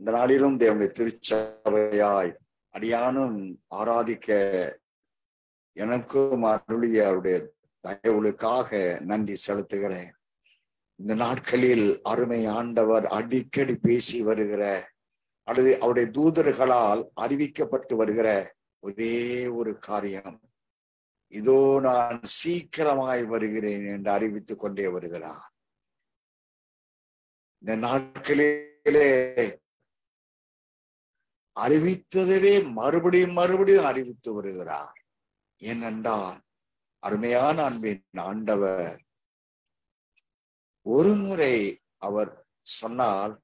இந்த நாளிலும் தேவனுடைய திருச்சபையாய் அடியானும் ஆராதிக்க எனக்கும் அருளிய அவருடைய தயவுகளுக்காக நன்றி செலுத்துகிறேன். இந்த நாட்களில் அருமை ஆண்டவர் அடிக்கடி பேசி வருகிற அல்லது அவருடைய தூதர்களால் அறிவிக்கப்பட்டு வருகிற ஒரே ஒரு காரியம். இதோ நான் சீக்கிரமாய் வருகிறேன் என்று அறிவித்துக் கொண்டே வருகிறார். இந்த நாட்களிலே அறிவித்ததவே மறுபடியும் மறுபடியும் அறிவித்து வருகிறார். ஏனென்றால் அருமையான அன்பின் ஆண்டவர் ஒரு முறை அவர் சொன்னால்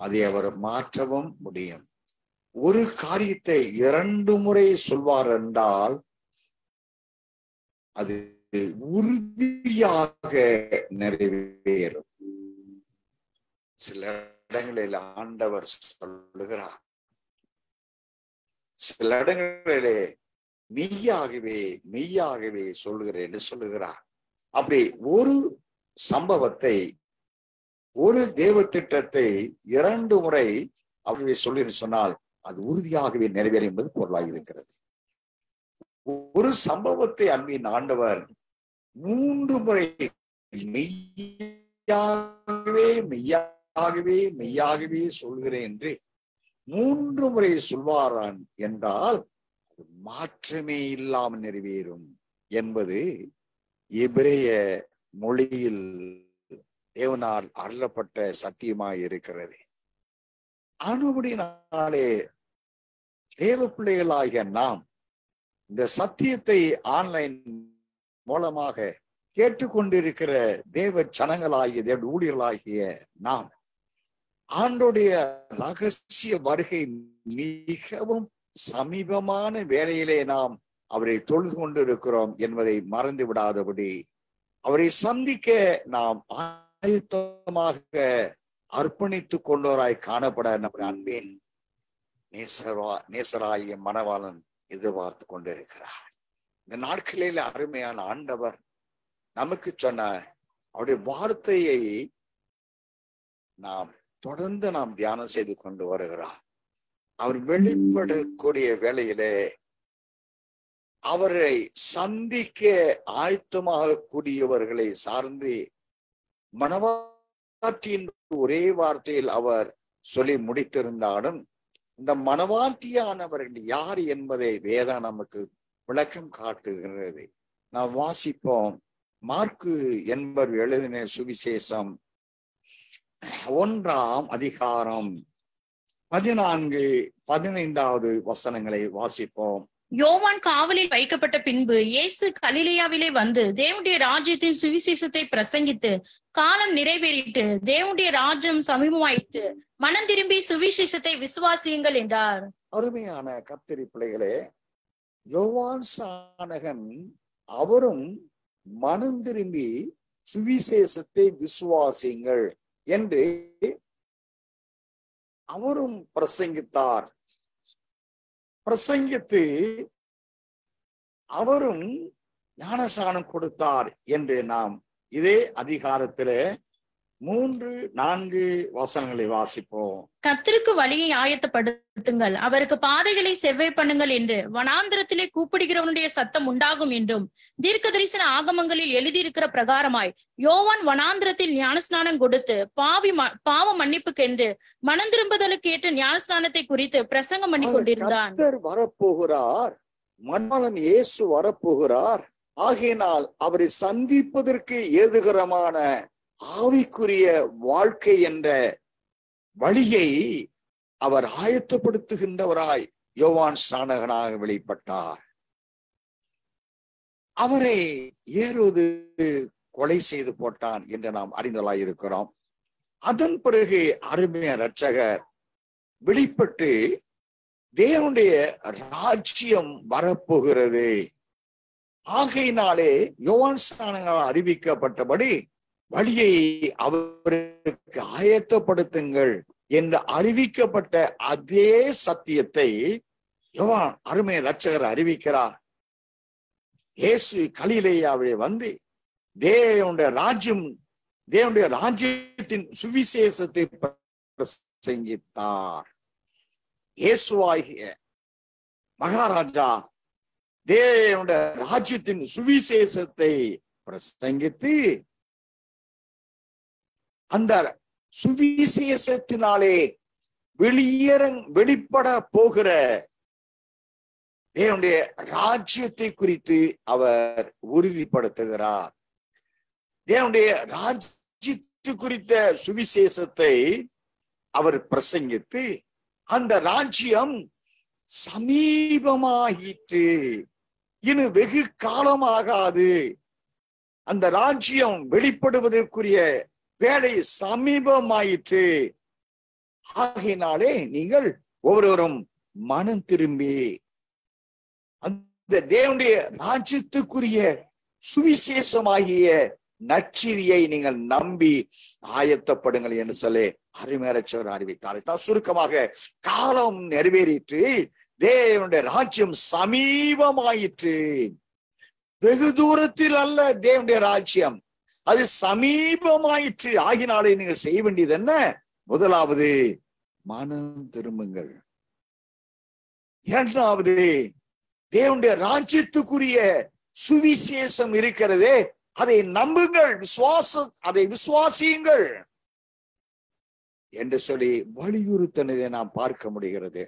அதை அவர் மாற்றவும் முடியும். ஒரு காரியத்தை இரண்டு முறை சொல்வார் என்றால் அது உறுதியாக நிறைவேறும். சில இடங்களில் ஆண்டவர் சொல்லுகிறார். சில இடங்களிலே மெய்யாகவே மெய்யாகவே சொல்லுகிறேன் என்று சொல்லுகிறார். அப்படி ஒரு சம்பவத்தை ஒரு தேவ திட்டத்தை இரண்டு முறை அவர்களை சொல்லி சொன்னால் அது உறுதியாகவே நிறைவேறும் என்பது பொருளாக இருக்கிறது. ஒரு சம்பவத்தை அன்பின் ஆண்டவர் மூன்று முறை மெய்யாகவே மெய்யா மெய்யாகவே மெய்யாகவே சொல்கிறேன் என்று மூன்று முறை சொல்வாரான் என்றால் அது மாற்றமே இல்லாமல் நிறைவேறும் என்பது எபிரேய மொழியில் தேவனால் அருளப்பட்ட சத்தியமாய் இருக்கிறது. அனுபடினாலே தேவ பிள்ளைகளாகிய நாம் இந்த சத்தியத்தை ஆன்லைன் மூலமாக கேட்டுக்கொண்டிருக்கிற தேவ சனங்களாகிய தேவ ஊழியர்களாகிய நாம் ஆண்டுடைய ரகசிய வருகை மிகவும் சமீபமான வேலையிலே நாம் அவரை தொழுது கொண்டிருக்கிறோம் என்பதை மறந்து விடாதபடி அவரை சந்திக்க நாம் ஆயுத்தமாக அர்ப்பணித்துக் கொண்டோராய் காணப்பட நம்முடைய அன்பின் நேசரா நேசராகிய மனவாளன் எதிர்பார்த்து கொண்டிருக்கிறார். இந்த நாட்களில் அருமையான ஆண்டவர் நமக்கு சொன்ன அவருடைய வார்த்தையை நாம் தொடர்ந்து நாம் தியானம் செய்து கொண்டு வருகிறார். அவர் வெளிப்படக்கூடிய வேளையிலே அவரை சந்திக்க ஆயத்தமாக கூடியவர்களை சார்ந்து மனவாட்டியின் ஒரே வார்த்தையில் அவர் சொல்லி முடித்திருந்தாலும் இந்த மனவாட்டியானவர்கள் யார் என்பதை வேதா நமக்கு விளக்கம் காட்டுகிறது. நாம் வாசிப்போம். மார்க்கு என்பவர் எழுதின சுவிசேஷம் ஒன்றாம் அதிகாரம் பதினான்கு பதினைந்தாவது வசனங்களை வாசிப்போம். யோவான் காவலில் வைக்கப்பட்ட பின்பு இயேசு கலிலேயாவிலே வந்து தேவனுடைய ராஜ்யத்தின் சுவிசேஷத்தை பிரசங்கித்து காலம் நிறைவேறிட்டு தேவனுடைய ராஜ்யம் சமீபமாயிட்டு மனம் திரும்பி சுவிசேஷத்தை விசுவாசியுங்கள் என்றார். அருமையான கத்திரி பிள்ளைகளே யோவான் சானகன் அவரும் மனம் திரும்பி சுவிசேஷத்தை விசுவாசியுங்கள். என்று அவரும் பிரசங்கித்தார். பிரசங்கித்து அவரும் ஞானசானம் கொடுத்தார் என்று நாம் இதே அதிகாரத்திலே மூன்று நான்கு வசனங்களை வாசிப்போம். கர்த்தருக்கு வழியை ஆயத்தப்படுத்துங்கள். அவருக்கு பாதைகளை செவ்வை பண்ணுங்கள் என்று வனாந்திரத்திலே கூப்பிடுகிறவனுடைய சத்தம் உண்டாகும் என்றும் தீர்க்க தரிசன ஆகமங்களில் எழுதியிருக்கிற பிரகாரமாய் யோவான் வனாந்திரத்தில் ஞானஸ்நானம் கொடுத்து பாவி பாவ மன்னிப்புக்கென்று மனம் திரும்புதலுக்கு ஏற்ற ஞானஸ்நானத்தை குறித்து பிரசங்கம் பண்ணி கொண்டிருந்தான். கர்த்தர் வரப்போகிறார். மன்னவன் இயேசு வரப்போகிறார். ஆகையினால் அவரை சந்திப்பதற்கு ஏதுகரமான ஆவிக்குரிய வாழ்க்கை என்ற வழியை அவர் ஆயத்தப்படுத்துகின்றவராய் யோவான் ஸ்நானகனாக வெளிப்பட்டார். அவரை ஏறுவது கொலை செய்து போட்டான் என்று நாம் அறிந்தலாய் இருக்கிறோம் அதன் பிறகு அருமைய ரட்சகர் வெளிப்பட்டு தேவனுடைய ராஜ்யம் வரப்போகிறது. ஆகையினாலே யோவான் ஸ்நானங்களால் அறிவிக்கப்பட்டபடி வழியை அவருக்கு ஆயத்தப்படுத்துங்கள் என்று அறிவிக்கப்பட்ட அதே சத்தியத்தை யோவான் அருமை ரட்சகர் அறிவிக்கிறார். இயேசு கலிலேயாவே வந்து தேவனுடைய ராஜ்யம் தேவனுடைய ராஜ்யத்தின் சுவிசேஷத்தை பிரசங்கித்தார். இயேசுவாகிய மகாராஜா தேவனுடைய ராஜ்யத்தின் சுவிசேஷத்தை பிரசங்கித்து அந்த சுவிசேஷத்தினாலே வெளியேற வெளிப்பட போகிற தேவனுடைய ராஜ்யத்தை குறித்து அவர் உறுதிப்படுத்துகிறார். தேவனுடைய ராஜ்யத்து குறித்த சுவிசேஷத்தை அவர் பிரசங்கித்து அந்த ராஜ்யம் சமீபமாயிற்று. இனி வெகு காலமாகாது. அந்த ராஜ்யம் வெளிப்படுவதற்குரிய வேலை சமீபமாயிற்று. ஆகையினாலே நீங்கள் ஒவ்வொருவரும் மனம் திரும்பி அந்த தேவனுடைய ராஜ்யத்துக்குரிய சுவிசேஷமாகிய நச்சிரியை நீங்கள் நம்பி ஆயத்தப்படுங்கள் என்று சொல்லி அருமையரச்சவர் அறிவித்தார். தான் சுருக்கமாக காலம் நிறைவேறிற்று. தேவனுடைய ராஜ்யம் சமீபமாயிற்று. வெகு தூரத்தில் அல்ல தேவனுடைய ராஜ்யம். அது சமீபமாயிற்று. ஆகினாலே நீங்க செய்ய வேண்டியது என்ன? முதலாவது மனம் திரும்புங்கள். இரண்டாவது தேவனுடைய ராஜ்யத்துக்குரிய சுவிசேஷம் இருக்கிறதே அதை நம்புங்கள் விசுவாச அதை விசுவாசியுங்கள் என்று சொல்லி வலியுறுத்தினதை நாம் பார்க்க முடிகிறது.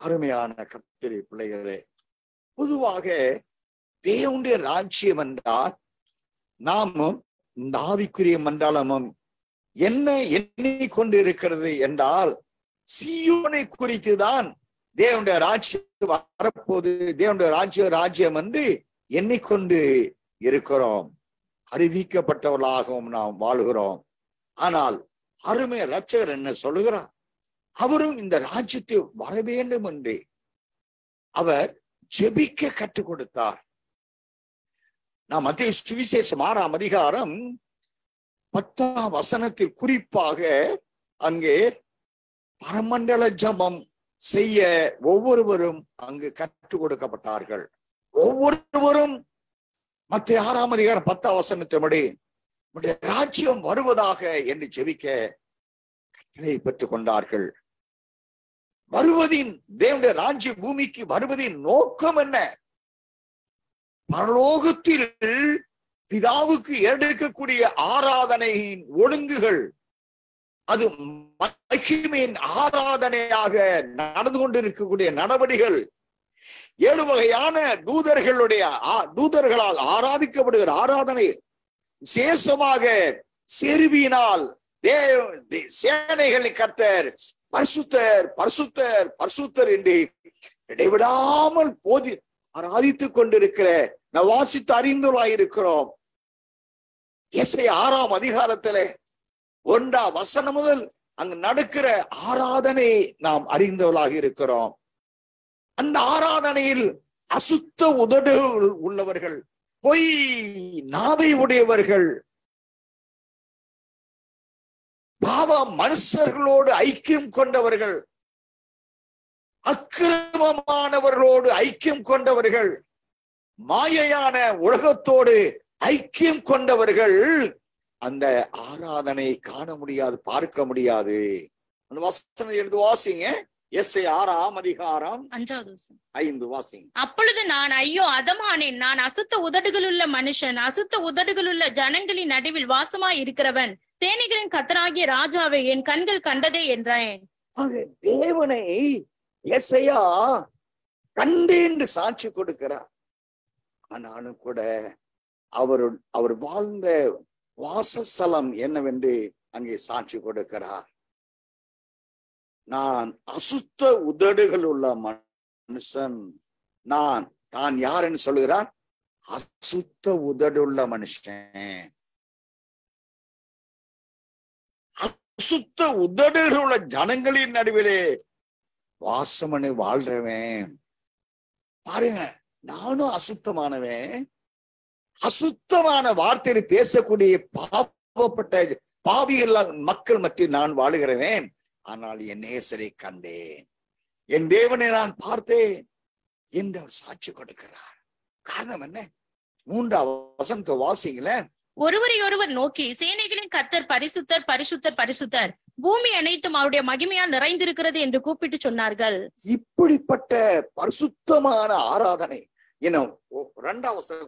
அருமையான கத்திரி பிள்ளைகளே பொதுவாக தேவனுடைய ராஜ்யம் என்றால் நாமும் இந்த ஆவிக்குரிய மண்டலமும் என்ன எண்ணிக்கொண்டு இருக்கிறது என்றால் சியோனை குறித்து தான் தேவனுடைய ராஜ்யம் வரப்போது தேவனுடைய ராஜ்ய ராஜ்யம் வந்து எண்ணிக்கொண்டு இருக்கிறோம். அறிவிக்கப்பட்டவர்களாகவும் நாம் வாழ்கிறோம். ஆனால் அருமை ரட்சகர் என்ன சொல்லுகிறார்? அவரும் இந்த ராஜ்யத்தை வர வேண்டும் என்று அவர் ஜெபிக்க கற்றுக் கொடுத்தார். நான் மத்திய சுவிசேஷம் ஆறாம் அதிகாரம் பத்தாம் வசனத்தில் குறிப்பாக அங்கே பரமண்டல ஜபம் செய்ய ஒவ்வொருவரும் அங்கு கற்றுக் கொடுக்கப்பட்டார்கள். ஒவ்வொருவரும் மத்திய ஆறாம் அதிகாரம் பத்தாம் வசனத்தின்படி உடைய ராஜ்யம் வருவதாக என்று ஜெபிக்க கட்டளை பெற்றுக் கொண்டார்கள். வருவதின் தேவனுடைய ராஜ்ய பூமிக்கு வருவதின் நோக்கம் என்ன? பரலோகத்தில் பிதாவுக்கு எடுக்கக்கூடிய ஆராதனையின் ஒழுங்குகள் அது மகிமையின் ஆராதனையாக நடந்து கொண்டிருக்கக்கூடிய நடவடிகள் ஏழு வகையான தூதர்களுடைய தூதர்களால் ஆராதிக்கப்படுகிற ஆராதனை விசேஷமாக செருவியினால் தேவ சேனைகளை கர்த்தர் பரிசுத்தர் பரிசுத்தர் பரிசுத்தர் என்று இடைவிடாமல் போதி ஆராதித்துக் கொண்டிருக்கிற நான் வாசித்து அறிந்துள்ளாய் இருக்கிறோம். எஸ்ஐ ஆறாம் அதிகாரத்துல ஒன்றாம் வசனம் முதல் அங்கு நடக்கிற ஆராதனை நாம் அறிந்தவளாக இருக்கிறோம். அந்த ஆராதனையில் அசுத்த உதடு உள்ளவர்கள் பொய் நாவை உடையவர்கள் பாவ மனுஷர்களோடு ஐக்கியம் கொண்டவர்கள் அக்கிரமமானவர்களோடு ஐக்கியம் கொண்டவர்கள் மாயையான உலகத்தோடு ஐக்கியம் கொண்டவர்கள் அந்த ஆராதனை காண முடியாது பார்க்க முடியாது. அந்த வசனம் எழுந்து வாசிங்க. எஸ் ஆறாம் அதிகாரம். ஐந்து வாசிங்க. அப்பொழுது நான் ஐயோ அதமானேன் நான் அசுத்த உதடுகளுள்ள மனுஷன் அசுத்த உதடுகளுள்ள ஜனங்களின் நடுவில் வாசமாய் இருக்கிறவன் சேனைகளின் கத்தராகிய ராஜாவை என் கண்கள் கண்டதே என்றேன். தேவனை எஸ்ஐயா கண்டேன் சாட்சி கொடுக்கிறார். ஆனாலும் கூட அவர் அவர் வாழ்ந்த வாசஸ்தலம் என்னவென்று அங்கே சாட்சி கொடுக்கிறார். நான் அசுத்த உதடுகள் உள்ள மனுஷன். நான் தான் யாருன்னு சொல்லுகிறார்? அசுத்த உதடுள்ள மனுஷன். அசுத்த உதடுகள் உள்ள ஜனங்களின் நடுவிலே வாசமனு வாழ்றவன். பாருங்க நானும் அசுத்தமானவன். அசுத்தமான வார்த்தையை பேசக்கூடிய பாவப்பட்ட பாவிகள் மக்கள் மத்தியில் நான் வாழுகிறவன். ஆனால் என் நேசரை கண்டேன். என் தேவனை நான் பார்த்தேன் என்று அவர் சாட்சி கொடுக்கிறார். காரணம் என்ன? மூன்றாம் வசனத்தை வாசிங்களேன் ஒருவரை ஒருவர் நோக்கி சேனைகளின் கத்தர் பரிசுத்தர் பரிசுத்தர் பரிசுத்தர் பூமி அனைத்தும் அவருடைய மகிமையால் நிறைந்திருக்கிறது என்று கூப்பிட்டு சொன்னார்கள். இப்படிப்பட்ட பரிசுத்தமான ஆராதனை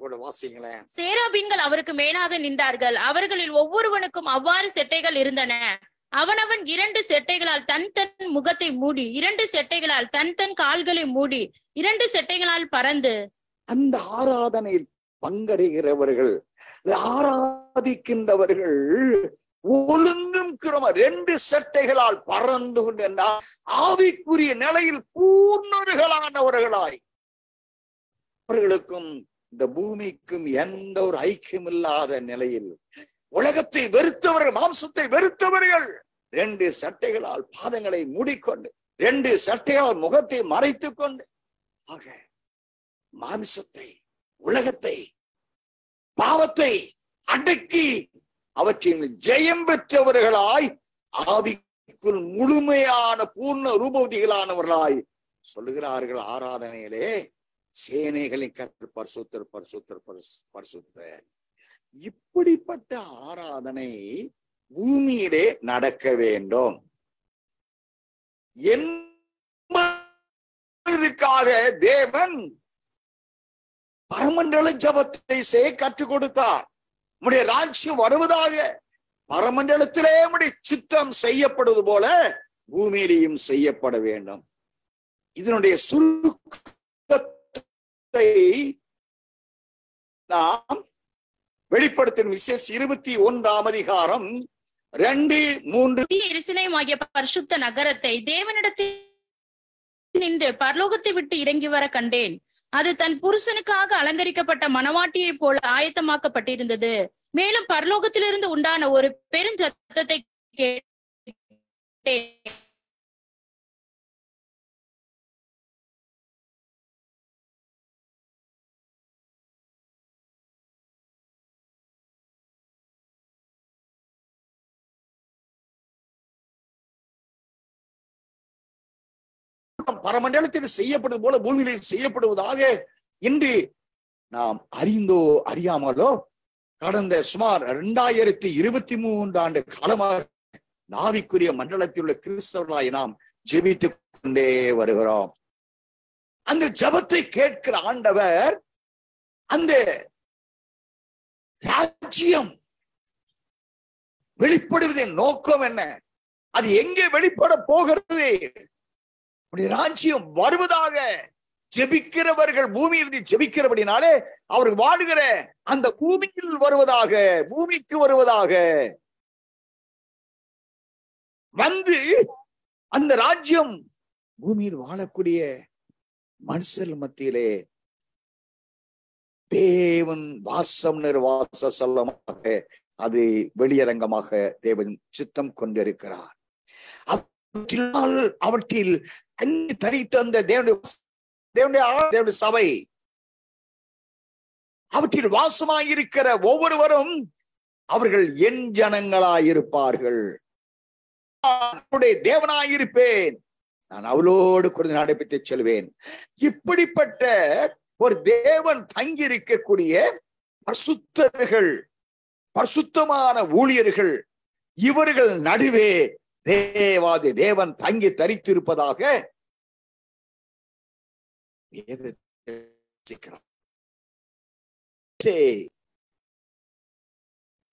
கூட வாசிங்களேன். சேராபீன்கள் அவருக்கு மேலாக நின்றார்கள். அவர்களில் ஒவ்வொருவனுக்கும் அவ்வாறு செட்டைகள் இருந்தன. அவனவன் இரண்டு செட்டைகளால் தன் தன் முகத்தை மூடி இரண்டு செட்டைகளால் தன் தன் கால்களை மூடி இரண்டு செட்டைகளால் பறந்து. அந்த ஆராதனையில் பங்கடைகிறவர்கள் ஆராதிக்கின்றவர்கள் ஒழுங்கும் கிரம ரெண்டு சட்டைகளால் பறந்து கொண்டால் ஆவிக்குரிய நிலையில் பூர்ணர்களானவர்களாய். அவர்களுக்கும் இந்த பூமிக்கும் எந்த ஒரு ஐக்கியம் இல்லாத நிலையில் உலகத்தை வெறுத்தவர்கள் மாம்சத்தை வெறுத்தவர்கள் ரெண்டு சட்டைகளால் பாதங்களை மூடிக்கொண்டு ரெண்டு சட்டைகளால் முகத்தை மறைத்துக் கொண்டு ஆக மாம்சத்தை உலகத்தை பாவத்தை அடக்கி அவற்றின் ஜெயம் பெற்றவர்களாய் ஆவிக்குள் முழுமையான பூர்ண ரூபவதிகளானவர்களாய் சொல்லுகிறார்கள் ஆராதனையிலே. சேனைகளை கற்று பரிசுத்தர் பரிசுத்தர் பரிசுத்த இப்படிப்பட்ட ஆராதனை பூமியிலே நடக்க வேண்டும். என்பதற்காக தேவன் பரமண்டல ஜபத்தை செய்ய கற்றுக் கொடுத்தார். நம்முடைய ராஜ்யம் வருவதாக பரமண்டலத்திலே நம்முடைய சித்தம் செய்யப்படுவது போல பூமியிலையும் செய்யப்பட வேண்டும். இதனுடைய சுருக்கத்தை நாம் வெளிப்படுத்தும் விசேஷ இருபத்தி ஒன்றாம் அதிகாரம் ரெண்டு மூன்று. எரிசிலையும் ஆகிய பரிசுத்த நகரத்தை தேவனிடத்தில் நின்று பரலோகத்தை விட்டு இறங்கி வர கண்டேன். அது தன் புருஷனுக்காக அலங்கரிக்கப்பட்ட மனவாட்டியை போல ஆயத்தமாக்கப்பட்டிருந்தது. மேலும் பரலோகத்திலிருந்து உண்டான ஒரு பெருஞ்சத்தத்தை கேட்டேன். பரமண்டலத்தில் செய்யப்படுவது போல பூமியில் செய்யப்படுவதாக இன்று நாம் அறிந்தோ அறியாமலோ கடந்த சுமார் இரண்டாயிரத்தி இருபத்தி மூன்று ஆண்டு காலமாக நாவிக்குரிய மண்டலத்தில் உள்ள கிறிஸ்தவர்களாய் நாம் ஜெபித்துக் கொண்டே வருகிறோம். அந்த ஜபத்தை கேட்கிற ஆண்டவர் அந்த ராஜ்யம் வெளிப்படுவதன் நோக்கம் என்ன? அது எங்கே வெளிப்பட போகிறது? ராஜ்யம் வருவதாக ஜெபிக்கிறவர்கள் பூமியிலிருந்து ஜெபிக்கிறபடினாலே அவர் வாடுகிற அந்த பூமியில் வருவதாக பூமிக்கு வருவதாக வந்து அந்த ராஜ்யம் பூமியில் வாழக்கூடிய மனுஷர் மத்தியிலே தேவன் வாசம் நிர்வாச சொல்லமாக அது வெளியரங்கமாக தேவன் சித்தம் கொண்டிருக்கிறார். அவற்றில் அன்னி தரித்த அந்த தேவனுடைய தேவனுடைய தேவனுடைய சபை. அவற்றில் வாசமாயிருக்கிற ஒவ்வொருவரும் அவர்கள் என் ஜனங்களாயிருப்பார்கள். அவருடைய தேவனாயிருப்பேன். நான் அவளோடு கூட நடைபெற்று செல்வேன். இப்படிப்பட்ட ஒரு தேவன் தங்கி இருக்கக்கூடிய பரிசுத்தர்கள் பரிசுத்தமான ஊழியர்கள் இவர்கள் நடுவே தேவாதி தேவன் தங்கி தரித்திருப்பதாக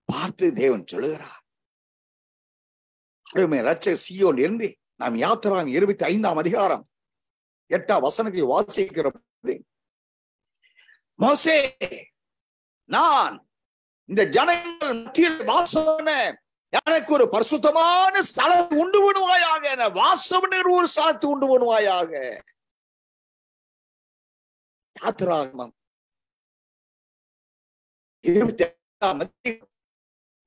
பார்த்து தேவன் சொல்லுகிறார். அருமை ரட்ச இருந்து நாம் யாத்திராம் இருபத்தி ஐந்தாம் அதிகாரம் எட்டாம் வசனத்தை வாசிக்கிற மோசே நான் இந்த ஜனங்கள் மத்தியில் வாசம் எனக்கு ஒரு பரிசுத்தமான ஸ்தலம் உண்டு பண்ணுவாயாக. என வாசம் ஒரு ஸ்தலத்தை உண்டு பண்ணுவாயாக. யாத்திராகமம் இருபத்தி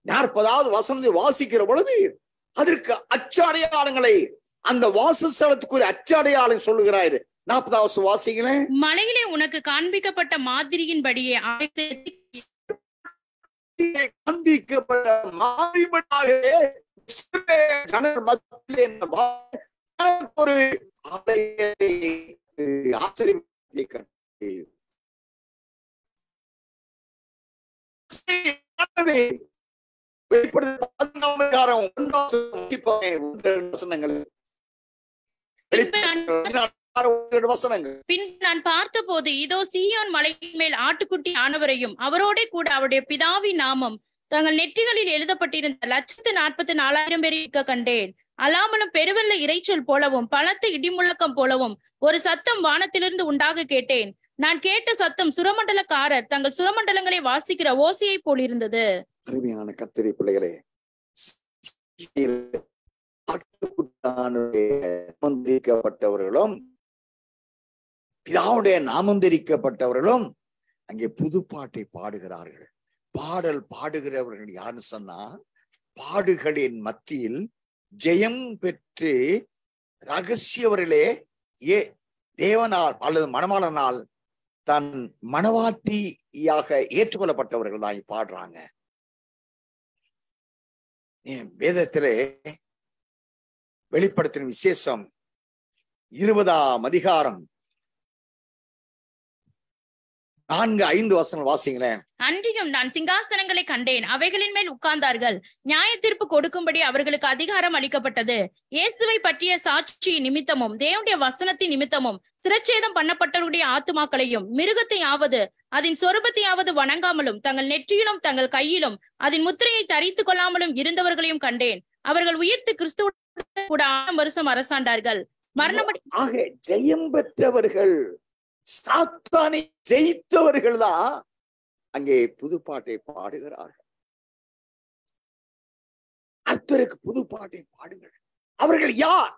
நாற்பதாவது வசனத்தை வாசிக்கிற பொழுது அதற்கு அச்சடையாளங்களை அந்த வாசஸ்தலத்துக்கு ஒரு அச்சடையாளம் சொல்லுகிறாரு. நாற்பதாவது வாசிங்களேன். மலையிலே உனக்கு காண்பிக்கப்பட்ட மாதிரியின்படியே அமைத்து காண்பிக்கப்பட்ட மாறிபட்டாகவே இஸ்ரவேல் மத்தியிலே ஒரு ஆச்சரியத்தை கண்டு வெளிப்படுத்தல் ஒன்றாம் வசனங்கள். வெளிப்படுத்தல் பின் நான் பார்த்தபோது இதோ சீயோன் மலையின் மேல் ஆட்டுக்குட்டி ஆனவரையும் அவரோடே கூட அவருடைய பிதாவின் நாமம் தங்கள் நெற்றிகளில் எழுதப்பட்டிருந்த லட்சத்து நாற்பத்தி நாலாயிரம் பேரை இருக்க கண்டேன். அலாமலும் பெருவெள்ள இரைச்சல் போலவும் பலத்த இடிமுழக்கம் போலவும் ஒரு சத்தம் வானத்திலிருந்து உண்டாக கேட்டேன். நான் கேட்ட சத்தம் சுரமண்டலக்காரர் தங்கள் சுரமண்டலங்களை வாசிக்கிற ஓசையை போல் இருந்தது. அருமையான கத்திரி பிள்ளைகளே நாமந்தரிக்கப்பட்டவர்களும் பிதாவுடைய நாமந்தரிக்கப்பட்டவர்களும் அங்கே புதுப்பாட்டை பாடுகிறார்கள். பாடல் பாடுகிறவர்கள் யாருன்னு சொன்னா பாடுகளின் மத்தியில் ஜெயம் பெற்று ரகசியவர்களே ஏ தேவனால் அல்லது மணவாளனால் தன் மனவாட்டியாக ஏற்றுக்கொள்ளப்பட்டவர்கள் தான் பாடுறாங்க. வேதத்திலே வெளிப்படுத்தின விசேஷம் இருபதாம் அதிகாரம் நான்கு ஐந்து வசனம் வாசிங்களேன். அன்றியும் நான் சிங்காசனங்களை கண்டேன். அவைகளின் மேல் உட்கார்ந்தார்கள். நியாய தீர்ப்பு கொடுக்கும்படி அவர்களுக்கு அதிகாரம் அளிக்கப்பட்டது. இயேசுவை பற்றிய சாட்சி நிமித்தமும் தேவனுடைய வசனத்தின் நிமித்தமும் சிரச்சேதம் பண்ணப்பட்டவருடைய ஆத்துமாக்களையும் மிருகத்தையாவது அதன் சொரூபத்தையாவது வணங்காமலும் தங்கள் நெற்றியிலும் தங்கள் கையிலும் அதன் முத்திரையை தரித்து கொள்ளாமலும் இருந்தவர்களையும் கண்டேன். அவர்கள் உயிர்த்து கிறிஸ்துவ கூட வருஷம் அரசாண்டார்கள். மரணமடி ஆக ஜெயம் பெற்றவர்கள் சாத்தானை ஜெயித்தவர்கள் தான் அங்கே புதுப்பாட்டை பாடுகிறார்கள். கர்த்தருக்கு புதுப்பாட்டை பாடுங்கள். அவர்கள் யார்?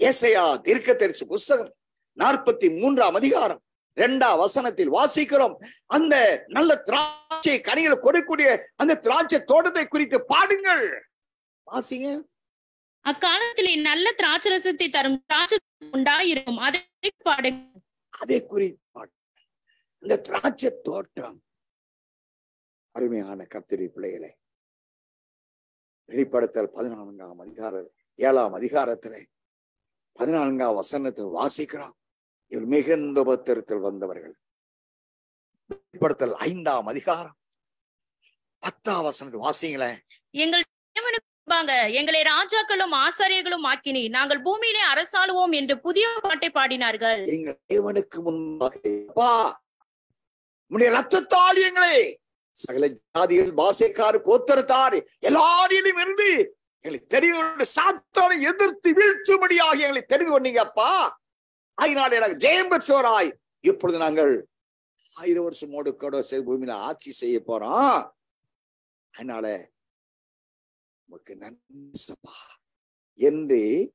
ஏசையா தீர்க்க தரிசு புஸ்தகம் நாற்பத்தி மூன்றாம் அதிகாரம் ரெண்டா வசனத்தில் வாசிக்கிறோம். அந்த நல்ல திராட்சை கனிகளை கொடுக்கக்கூடிய அந்த திராட்சை தோட்டத்தை குறித்து பாடுங்கள். வாசிங்க. அக்காலத்திலே நல்ல திராட்சை ரசத்தை தரும் திராட்சை உண்டாயிருக்கும் அதை பாடுங்கள். அதை குறித்து இந்த திராட்சை தோட்டம். அருமையான கத்திரி பிள்ளைகளை. வெளிப்படுத்தல் பதினான்காம் அதிகார ஏழாம் அதிகாரத்திலே பதினான்காம் வசனத்தை வாசிக்கிறோம் இவர் மிகுந்த உபத்திரத்தில் வந்தவர்கள். வெளிப்படுத்தல் ஐந்தாம் அதிகாரம். பத்தாம் வசனத்தை வாசிங்களேன். எங்கள் பாங்க எங்களை ராஜாக்களும் ஆசாரியர்களும் ஆக்கினி. நாங்கள் பூமியிலே அரசாளுவோம் என்று புதிய பாட்டை பாடினார்கள். எங்கள் தேவனுக்கு முன்பாக அப்பா, ரத்தத்தால் எங்களை சகல ஜாதிகள் பாசைக்காரு கோத்தரத்தார் எல்லாரிலும் இருந்து எங்களை தெரிந்து சாத்தானை எதிர்த்து வீழ்த்தும்படியாக எங்களை தெரிந்து கொண்டீங்க அப்பா. அதனால எனக்கு ஜெயம் பெற்றோராய். இப்பொழுது நாங்கள் ஆயிரம் வருஷம் கூட பூமியில ஆட்சி செய்ய போறோம். அதனால உமக்கு நன்றி சபா. என்று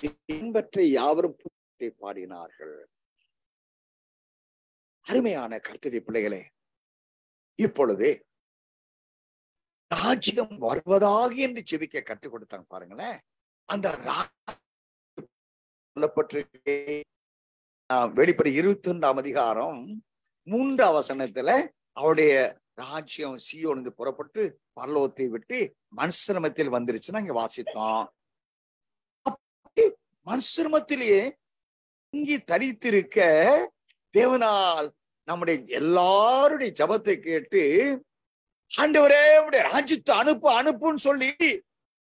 ஜெயம் யாவரும் பாடினார்கள். அருமையான கர்த்தரி பிள்ளைகளே இப்பொழுது ராஜ்யம் வருவதாக என்று செபிக்க கற்றுக் கொடுத்தாங்க பாருங்களேன். அந்த ரா- சொல்லப்பட்டிருக்கு. வெளிப்படை இருபத்தி ஒன்றாம் அதிகாரம் மூன்று அவசனத்துல அவருடைய ராஜ்யம் சீயோனது புறப்பட்டு பரலோகத்தை விட்டு மனுசிரமத்தில் வந்துருச்சுன்னு அங்க வாசித்தோம். அப்படி மனுசிரமத்திலேயே தரித்திருக்க தேவனால் நம்முடைய எல்லாருடைய ஜபத்தை கேட்டு ஆண்டவரே உடைய ராஜ்யத்தை அனுப்பு அனுப்புன்னு சொல்லி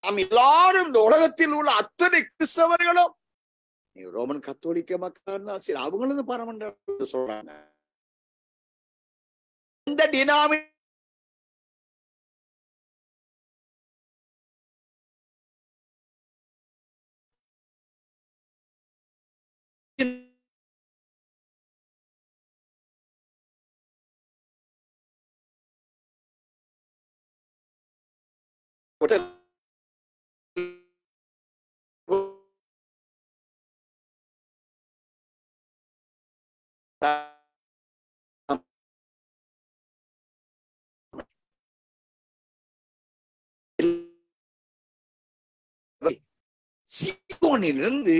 நாம் எல்லாரும் இந்த உலகத்தில் உள்ள அத்தனை கிறிஸ்தவர்களும் நீ ரோமன் கத்தோலிக்க மக்கள் சரி அவங்களும் பரமண்ட சொல்றாங்க. எந்த டினாமி சீகோனிலிருந்து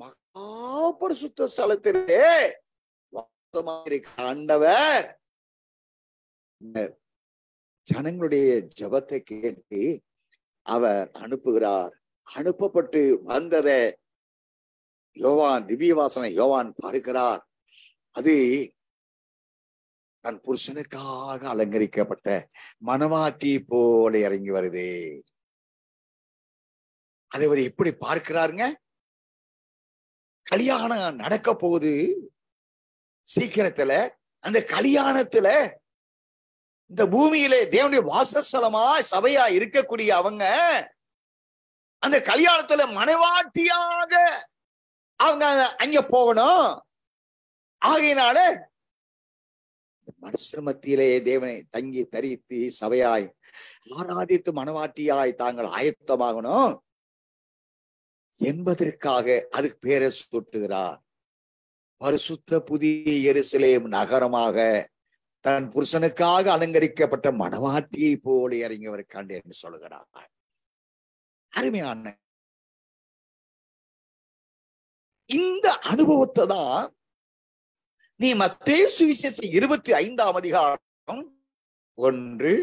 மகாபரிசுத்த ஸ்தலத்திலே ஆண்டவர் ஜனங்களுடைய ஜெபத்தை கேட்டு அவர் அனுப்புகிறார். அனுப்பப்பட்டு வந்தத யோவான் திவ்ய வாசனை யோவான் பார்க்கிறார். அது தன் புருஷனுக்காக அலங்கரிக்கப்பட்ட மனவாட்டி போல இறங்கி வருது. அதை அவர் எப்படி பார்க்கிறாருங்க? கல்யாணம் நடக்க போகுது. சீக்கிரத்துல அந்த கல்யாணத்துல இந்த பூமியிலே தேவனுடைய வாசஸ்தலமா சபையா இருக்கக்கூடிய அவங்க அந்த கல்யாணத்துல மனைவாட்டியாக அவங்க அங்க போகணும். ஆகையினால மனுஷர் மத்தியிலே தேவனை தங்கி தரித்து சபையாய் ஆராதித்து மனவாட்டியாய் தாங்கள் ஆயத்தமாகணும். என்பதற்காக அதுக்கு பேரை சுட்டுகிறார். பரிசுத்த புதிய எருசலேம் நகரமாக தன் புருஷனுக்காக அலங்கரிக்கப்பட்ட மனவாட்டியை போல இறங்கியவர் கண்டு என்று சொல்கிறார் அருமையான இந்த அனுபவத்தை தான் நீ மத்தே சுவிசேஷ இருபத்தி ஐந்தாம் அதிகாரம் ஒன்று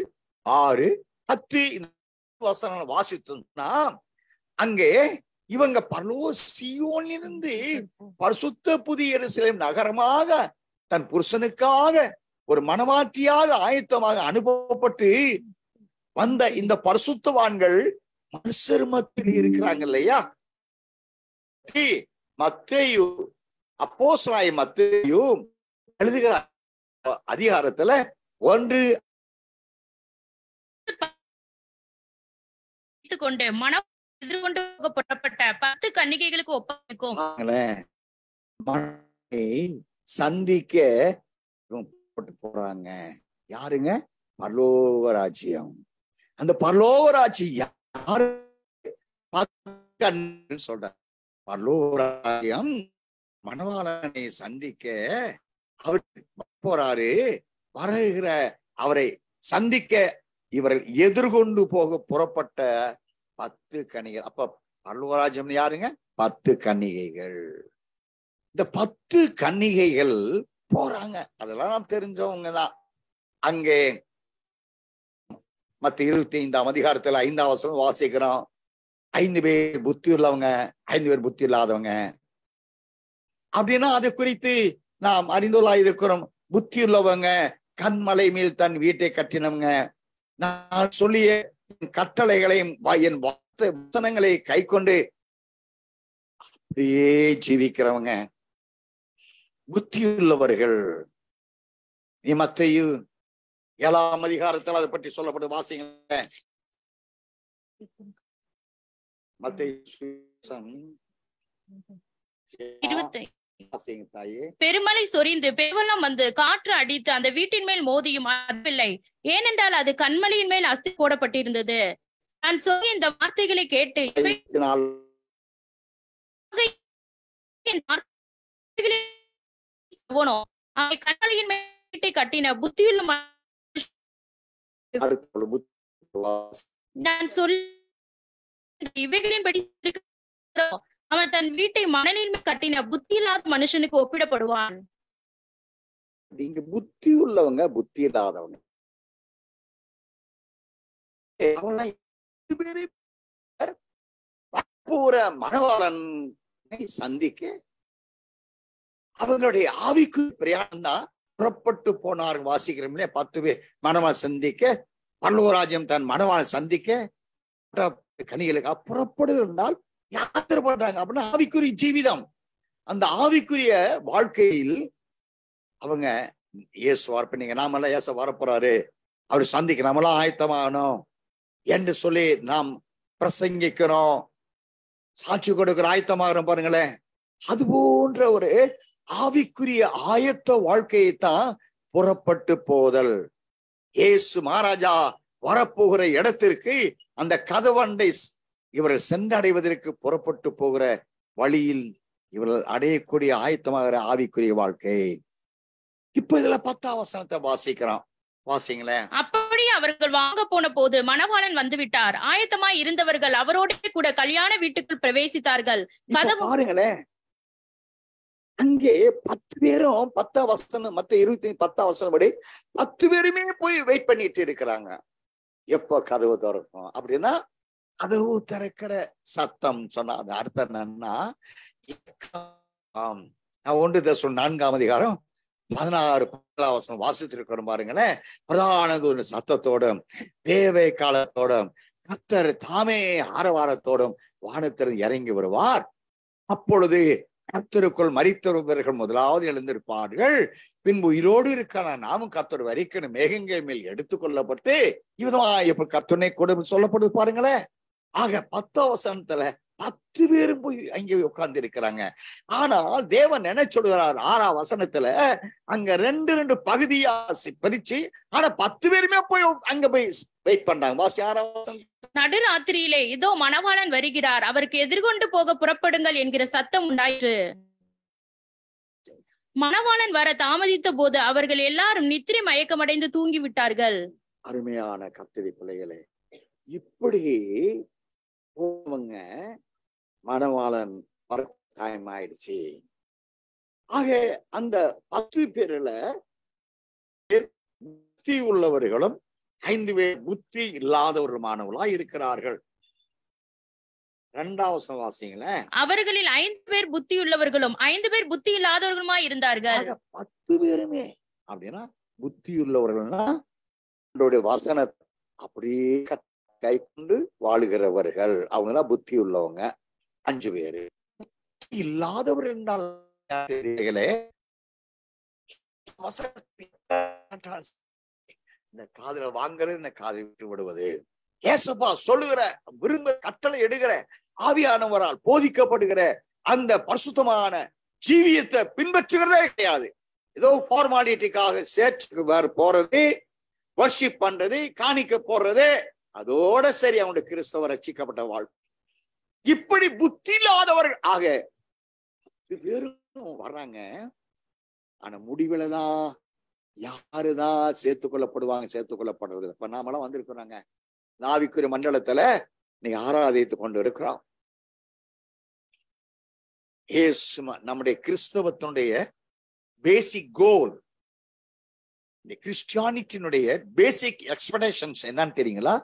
ஆறு பத்து இந்த வசனம் வாசித்தோம்னா அங்கே இவங்க பரலோ சியோனிலிருந்து பரிசுத்த புதிய எருசலேம் நகரமாக தன் புருஷனுக்காக ஒரு மனமாற்றியாக ஆயத்தமாக அனுபவப்பட்டு வந்த இந்த பரிசுத்தவான்கள் மனுஷர் மத்தியில் இருக்கிறாங்க இல்லையா? மத்தையு அப்போஸ்ராய் மத்தையு எழுதுகிற அதிகாரத்துல ஒன்று கொண்டு மனம் எதிர்கொண்டு புறப்பட்ட பத்து கன்னிகைகளுக்கு ஒப்பமிக்கும் சந்திக்க போட்டு போறாங்க. யாருங்க? பரலோக ராஜ்யம் அந்த பரலோக ராஜ்யம் யாரு சொல்ற பரலோக ராஜ்யம் மணவாளனை சந்திக்க அவர் போறாரு. வருகிற அவரை சந்திக்க இவர்கள் எதிர்கொண்டு போக புறப்பட்ட பத்து கன்னிகள் அப்ப பரலோகராஜ்யம் யாருங்க? பத்து கன்னிகைகள். இந்த பத்து கன்னிகைகள் போறாங்க. அதெல்லாம் நாம் தெரிஞ்சவங்க தான். அங்கே மத்த இருபத்தி ஐந்தாம் அதிகாரத்துல ஐந்தாம் வசனம் வாசிக்கிறோம். ஐந்து பேர் புத்தி உள்ளவங்க ஐந்து பேர் புத்தி இல்லாதவங்க. அப்படின்னா அதை குறித்து நாம் அறிந்துள்ளா இருக்கிறோம். புத்தி உள்ளவங்க கண்மலை மேல் தன் வீட்டை கட்டினவங்க. நான் சொல்லிய கட்டளைகளையும் என் வார்த்தை வசனங்களை கை கொண்டு அப்படியே ஜீவிக்கிறவங்க. புத்தியுள்ளவர்கள். நீ மத்தையு ஏழாம் அதிகாரத்தில் அதை பற்றி சொல்லப்படும் வாசிங்க மத்திய பெருமழை சொரிந்து பெருவெள்ளம் வந்து காற்று அடித்து அந்த வீட்டின் மேல் மோதியும் அதுவில்லை. ஏனென்றால் அது கண்மலையின் மேல் அஸ்தி போடப்பட்டிருந்தது. நான் சொல்லி இந்த வார்த்தைகளை கேட்டு கண்மலையின் மேல் கட்டின புத்தியுள்ள நான் சொல் இவைகளின்படி இருக்கிறோம். அவன் தன் வீட்டை மணலின் கட்டின கட்டின புத்தியில்லாத மனுஷனுக்கு ஒப்பிடப்படுவான். இங்க புத்தி உள்ளவங்க புத்தி இல்லாதவங்க. பூர சந்திக்க அவங்களுடைய ஆவிக்கு பிரயாணம் தான் புறப்பட்டு போனார் வாசிக்கிறோம்ல பத்து பேர் மனவாள் சந்திக்க பல்லவராஜ்யம் தன் மனவாள் சந்திக்க கனிகளுக்கு புறப்படுகிறால் யாத்திரை பண்றாங்க அப்படின்னா ஆவிக்குரிய ஜீவிதம். அந்த ஆவிக்குரிய வாழ்க்கையில் அவங்க இயேசு வார்ப்பீங்க நாமெல்லாம் இயேச வரப்போறாரு. அவர் சந்திக்க நாமெல்லாம் ஆயத்தமாகணும் என்று சொல்லி நாம் பிரசங்கிக்கிறோம். சாட்சி கொடுக்கிற ஆயத்தமாகறோம் பாருங்களேன். அது போன்ற ஒரு ஆவிக்குரிய ஆயத்த வாழ்க்கையைத்தான் புறப்பட்டு போதல். இயேசு மகாராஜா வரப்போகிற இடத்திற்கு அந்த கதவண்டை இவர்கள் சென்றடைவதற்கு புறப்பட்டு போகிற வழியில் இவர்கள் அடையக்கூடிய ஆயத்தமாகிற ஆவிக்குரிய வாழ்க்கை. இப்ப இதுல பத்தாம் வசனத்தை வாசிக்கிறோம். வாசிங்களேன். அப்படி அவர்கள் வாங்க போன போது மணவாளன் வந்து விட்டார். ஆயத்தமாய் இருந்தவர்கள் அவரோட கூட கல்யாண வீட்டுக்குள் பிரவேசித்தார்கள். பாருங்களேன். அங்கே பத்து பேரும் பத்தாம் வசனம் மத்த இருபத்தி பத்தாம் வசனம் படி பத்து பேருமே போய் வெயிட் பண்ணிட்டு இருக்கிறாங்க. எப்போ கதவு திறக்கும்? அப்படின்னா கதவு திறக்கிற சத்தம் சொன்னா அர்த்தம் என்னன்னா நான் ஒன்று தசம் நான்காம் அதிகாரம் பதினாறு பல்லாவசனம் வாசித்திருக்கிறோம் பாருங்களேன். பிரதான ஒரு சத்தத்தோடும் தேவை காலத்தோடும் கத்தர் தாமே ஆரவாரத்தோடும் வானத்திலிருந்து இறங்கி வருவார். அப்பொழுது கர்த்தருக்குள் மறித்தவர்கள் முதலாவது எழுந்திருப்பார்கள். பின்பு உயிரோடு இருக்கான நாமும் கர்த்தர் வரைக்கணும். மேகங்கள் மேல் எடுத்துக்கொள்ளப்பட்டு இவ்விதமா இப்ப கர்த்தனை கூட சொல்லப்படுது பாருங்களேன். ஆக பத்தாம் வசனத்துல பத்து பேரும் போய் அங்கே உட்கார்ந்து இருக்கிறாங்க ஆனால் தேவன் என்ன சொல்கிறார் ஆறாம் வசனத்துல அங்க ரெண்டு ரெண்டு பகுதியா பிரிச்சு ஆனா பத்து பேருமே போய் அங்க போய் வெயிட் பண்றாங்க. வாசி வசனம். நடுராத்திரியிலே இதோ மணவாளன் வருகிறார். அவருக்கு எதிர்கொண்டு போக புறப்படுங்கள் என்கிற சத்தம் உண்டாயிற்று. மணவாளன் வர தாமதித்த போது அவர்கள் எல்லாரும் நித்திரை மயக்கமடைந்து தூங்கி விட்டார்கள் அருமையான கத்திரி பிள்ளைகளே இப்படி போவங்க மணவாளன் டைம் ஆயிடுச்சு ஆக அந்த பத்து பேர்ல புத்தி உள்ளவர்களும் ஐந்து பேர் புத்தி இல்லாதவருமானவர்களா இருக்கிறார்கள். இரண்டாவது வாசிங்களேன் அவர்களில் ஐந்து பேர் புத்தியுள்ளவர்களும் ஐந்து பேர் புத்தி இல்லாதவர்களுமாய் இருந்தார்கள். பத்து பேருமே அப்படின்னா புத்தி உள்ளவர்கள்னா வசன அப்படியே கை கொண்டு வாழுகிறவர்கள். அவங்கதான் புத்தி உள்ளவங்க. அஞ்சு பேரு. இல்லாதவர் என்றால் இந்த காதுல வாங்குறது இந்த காதை விட்டு விடுவது. ஏசப்பா சொல்லுகிற விரும்ப கட்டளை எடுகிற ஆவியானவரால் போதிக்கப்படுகிற அந்த பரிசுத்தமான ஜீவியத்தை பின்பற்றுகிறதே கிடையாது. ஏதோ ஃபார்மாலிட்டிக்காக சேர்ச்சுக்கு போறது வர்ஷிப் பண்றது காணிக்க போடுறது அதோட சரி அவனுடைய கிறிஸ்தவ ரட்சிக்கப்பட்ட வாழ் இப்படி புத்தி இல்லாதவர்கள் ஆக பத்து பேரும் வர்றாங்க. ஆனா முடிவுல தான் யாருதான் சேர்த்து கொள்ளப்படுவாங்க சேர்த்து கொள்ளப்படுறது? இப்ப நாமெல்லாம் வந்திருக்கிறாங்க. நாவிக்குரிய மண்டலத்துல நீ ஆராதித்து கொண்டு இருக்கிறோம். நம்முடைய கிறிஸ்தவத்தினுடைய பேசிக் கோல் இந்த கிறிஸ்டியானிட்டினுடைய பேசிக் எக்ஸ்பெக்டேஷன்ஸ் என்னன்னு தெரியுங்களா?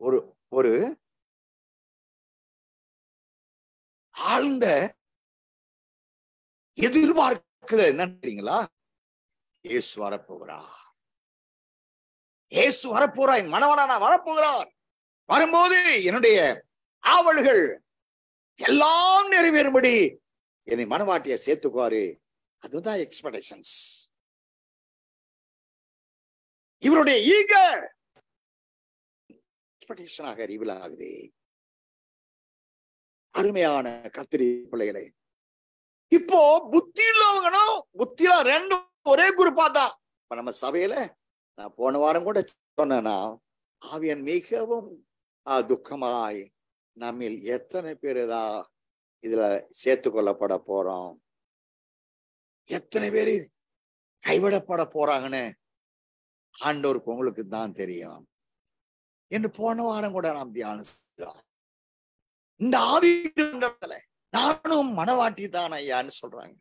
ஒரு ஒரு ஆழ்ந்த எதிர்பார்க்குது என்னன்றீங்களா தெரியுங்களா? இயேசு வரப்போகிறார் இயேசு வரப்போறாய் மனவனா வரப்போகிறார். வரும்போது என்னுடைய ஆவல்கள் எல்லாம் நிறைவேறும்படி என்னை மனவாட்டிய சேர்த்துக்குவாரு. அதுதான் எக்ஸ்பெக்டேஷன்ஸ் இவருடைய ஈக எக்ஸ்பெக்டேஷனாக ரிவீல் ஆகுது அருமையான கத்திரி பிள்ளைகளே. இப்போ புத்தி உள்ளவங்களும் புத்தியா ரெண்டும் ஒரே குரூப்பா தான் இப்ப நம்ம சபையில நான் போன வாரம் கூட சொன்னேன்னா ஆவியன் மிகவும் துக்கமாய் நம்மில் எத்தனை பேர் தான் இதுல சேர்த்து கொள்ளப்பட போறோம்? எத்தனை பேர் கைவிடப்பட போறாங்கன்னு ஆண்டோருக்கு உங்களுக்கு தான் தெரியும். என்று போன வாரம் கூட நாம் தியானிச்சோம். இந்த ஆவி நானும் மனவாட்டி தான் ஐயான்னு சொல்றாங்க.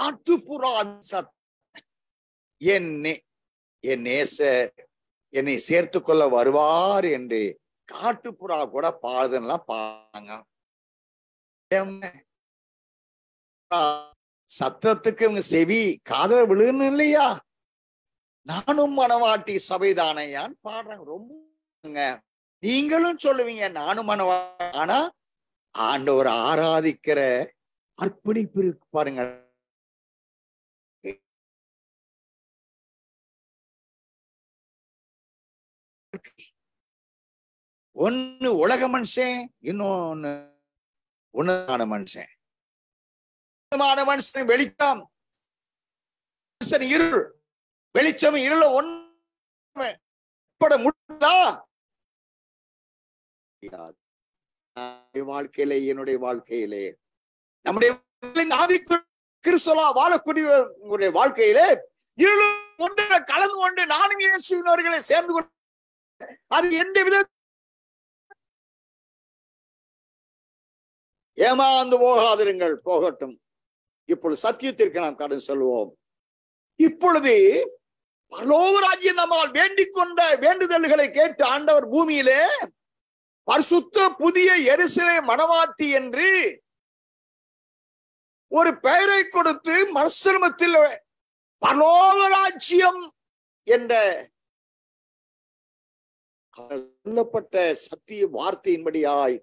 காட்டுப்புறா சத். என் நே- என் நேசர் என்னை சேர்த்து கொள்ள வருவார் என்று காட்டுப்புறா கூட பாடுதெல்லாம் பாங்க சத்தத்துக்கு இவங்க செவி காதல விழுன்னு இல்லையா? நானும் மனவாட்டி சபைதானையான்னு பாடுறாங்க. ரொம்ப நீங்களும் சொல்லுவீங்க நானும் மனவா ஆனா ஆண்டவர் ஆராதிக்கிற அர்ப்பணிப்பு இருக்கு பாருங்க. ஒண்ணு உலக மனுஷன் இன்னொன்னு உன்னதமான மனுஷன். உன்னதமான மனுஷன் வெளிச்சம். மனுஷன் இருள். வெளிச்சம் இருள ஒன்று முடியுதா முடியாது வாழ்க்கையிலே என்னுடைய வாழ்க்கையிலே. நம்முடைய ஆவிக்கு கிறிஸ்தலா வாழக்கூடிய வாழ்க்கையிலே இருளும் ஒன்று கலந்து கொண்டு நானும் இயேசுவினர்களை சேர்ந்து கொண்டு அது எந்த வித ஏமாந்து போகாதிருங்கள் போகட்டும். இப்பொழுது சத்தியத்திற்கு நாம் கடன் சொல்வோம் இப்பொழுது பரலோகராஜ்யம் நம்மால் வேண்டிக் கொண்ட வேண்டுதல்களை கேட்டு ஆண்டவர் பூமியிலே பரிசுத்த புதிய எரிசிலை மனவாட்டி என்று ஒரு பெயரை கொடுத்து மனசிரமத்தில் பரலோகராஜ்யம் என்ற சொல்லப்பட்ட சத்திய வார்த்தையின்படியாய்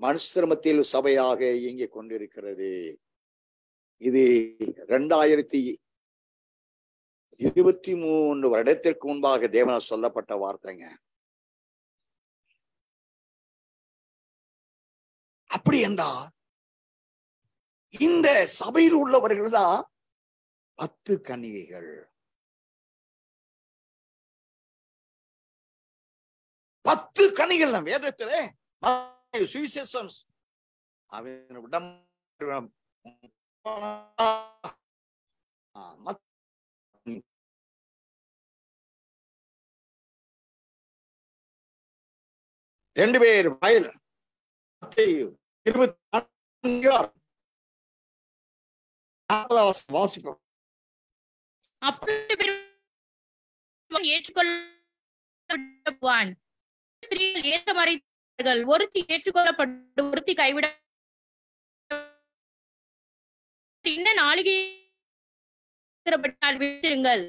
மனுசிரமத்தில் சபையாக இயங்கிக் கொண்டிருக்கிறது. இது இரண்டாயிரத்தி இருபத்தி மூன்று வருடத்திற்கு முன்பாக தேவனால் சொல்லப்பட்ட வார்த்தைங்க. அப்படி என்றால் இந்த சபையில் உள்ளவர்கள் தான் பத்து கன்னிகைகள். பத்து கனிகள் நம் வேதத்திலே சுவிசேஷம் அவனிடம் ரெண்டு பேர் வயல். இருபத்தி வாசிப்போம் ஸ்திரீகள் ஒருத்தி ஏற்றுக்கொள்ளப்பட்டு ஒருத்தி கைவிட இன்ன நாளிகை விட்டிருங்கள்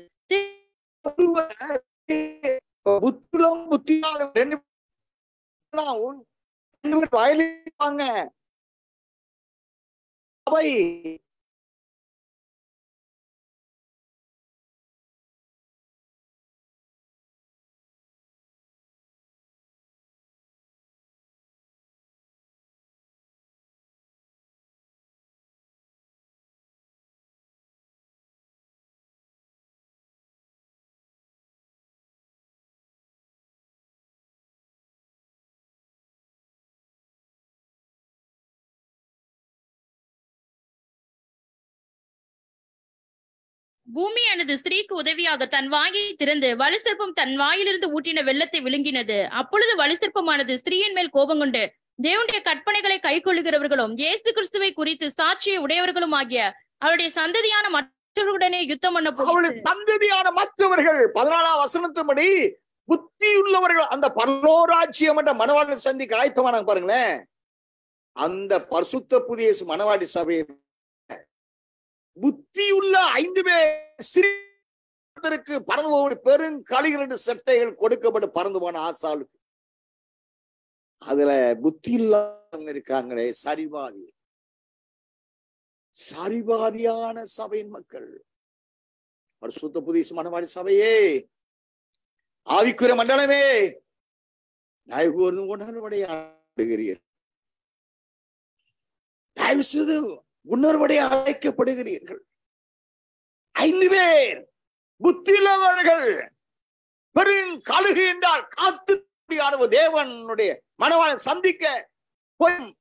புத்திலும் புத்தியாலும் ரெண்டு அவை பூமி எனது ஸ்திரீக்கு உதவியாக தன் வாயை திறந்து வலுசிற்பம் தன் வாயிலிருந்து ஊற்றின வெள்ளத்தை விழுங்கினது. அப்பொழுது வலுசிற்பமானது ஸ்திரீயின் மேல் கோபம் கொண்டு தேவனுடைய கற்பனைகளை கை கொள்ளுகிறவர்களும் இயேசு கிறிஸ்துவை குறித்து சாட்சியை உடையவர்களும் ஆகிய அவருடைய சந்ததியான மற்றவர்களுடனே யுத்தம் பண்ண சந்ததியான மற்றவர்கள் பதினாலாம் வசனத்தின்படி புத்தி உள்ளவர்கள் அந்த பரலோராட்சியம் என்ற மனவாளி சந்திக்க ஆயத்தமானாங்க பாருங்களேன். அந்த பரிசுத்த புதிய மனவாடி சபையை புத்தியுள்ள ஐந்து பேர் பறந்து போக பெரும் களிரண்டு சட்டைகள் கொடுக்கப்பட்டு பறந்து போன ஆசாளுக்கு. அதுல புத்தி இல்லாம இருக்காங்களே சரிபாதி சரிபாதியான சபையின் மக்கள். பரிசுத்த புதிய மனவாடி சபையே ஆவிக்குற மண்டலமே தயவு கூர்ந்து ஆடுகிறீர் தயவு செய்து உணர்வுடைய அழைக்கப்படுகிறீர்கள். ஐந்து பேர் புத்தியுள்ளவர்கள். பெரும் கழுகு என்றால் காத்து தேவனுடைய மனவாளை சந்திக்க போய்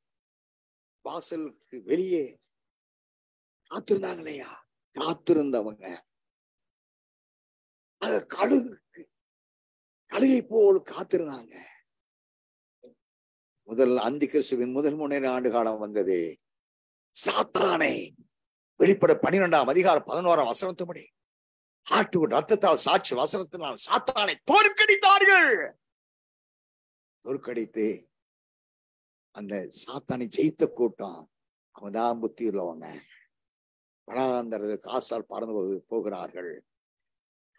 வாசலுக்கு வெளியே காத்திருந்தாங்களையா காத்திருந்தவங்க. அது கழுகு கழுகை போல் காத்திருந்தாங்க. முதல் அந்தி கிறிஸ்துவின் முதல் முன்னேற ஆண்டு காலம் வந்தது. சாத்தானை. வெளிப்பட பனிரெண்டாம் அதிகாரம் பதினோராம் வசனத்துபடி ஆட்டு ரத்தத்தால் சாட்சி வசனத்தினால் சாத்தானை தோற்கடித்தார்கள். தோற்கடித்து அந்த சாத்தானை ஜெயித்த கூட்டம் அவன்தான் புத்தி உள்ளவங்க பணாந்தரது காசால் பறந்து போகிறார்கள்.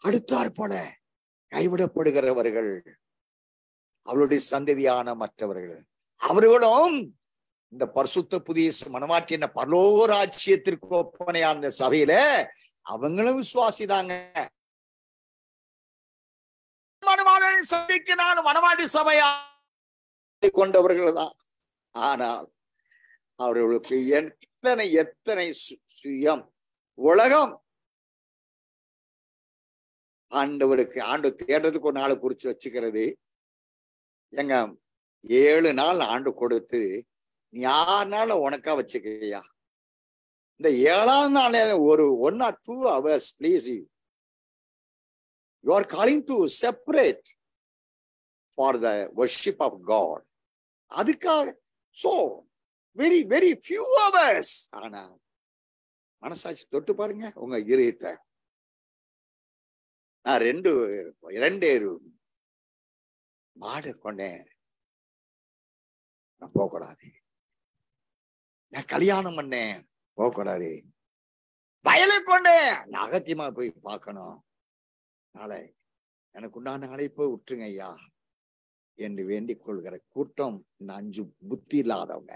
அடுத்தார் போல கைவிடப்படுகிறவர்கள். அவளுடைய சந்ததியான மற்றவர்கள். அவர்களும் இந்த பரிசுத்த புதிய மனமாற்றி என்ன பரலோராட்சியத்திற்கு ஒப்பனையான அந்த சபையில? அவங்களும் விசுவாசிதாங்க. சபைக்கு நான் மனமாட்டி சபையா கொண்டவர்கள் தான் ஆனால் அவர்களுக்கு எத்தனை எத்தனை சு- சுயம் உலகம். ஆண்டவருக்கு ஆண்டு தேடுறதுக்கு ஒரு நாள் குறிச்சு வச்சுக்கிறது. எங்க ஏழு நாள் ஆண்டு கொடுத்து நீ யாருனால உனக்கா வச்சுக்கையா இந்த ஏழாம் நாள் ஒரு one or two hours please you you are calling to separate for the worship of God அதுக்காக so very very few hours ஆனா மனசாட்சி தொட்டு பாருங்க உங்க இதயத்தை நான் ரெண்டு இரண்டே மாடு கொண்டேன். நான் போகக்கூடாது. நான் கல்யாணம் பண்ணேன். போகக்கூடாது வயலை கொண்டேன் அகத்தியமா போய் பார்க்கணும். நாளை எனக்கு உண்டான அழைப்பை விட்டுருங்க ஐயா என்று வேண்டிக் கொள்கிற கூட்டம் இந்த அஞ்சு புத்தி இல்லாதவங்க.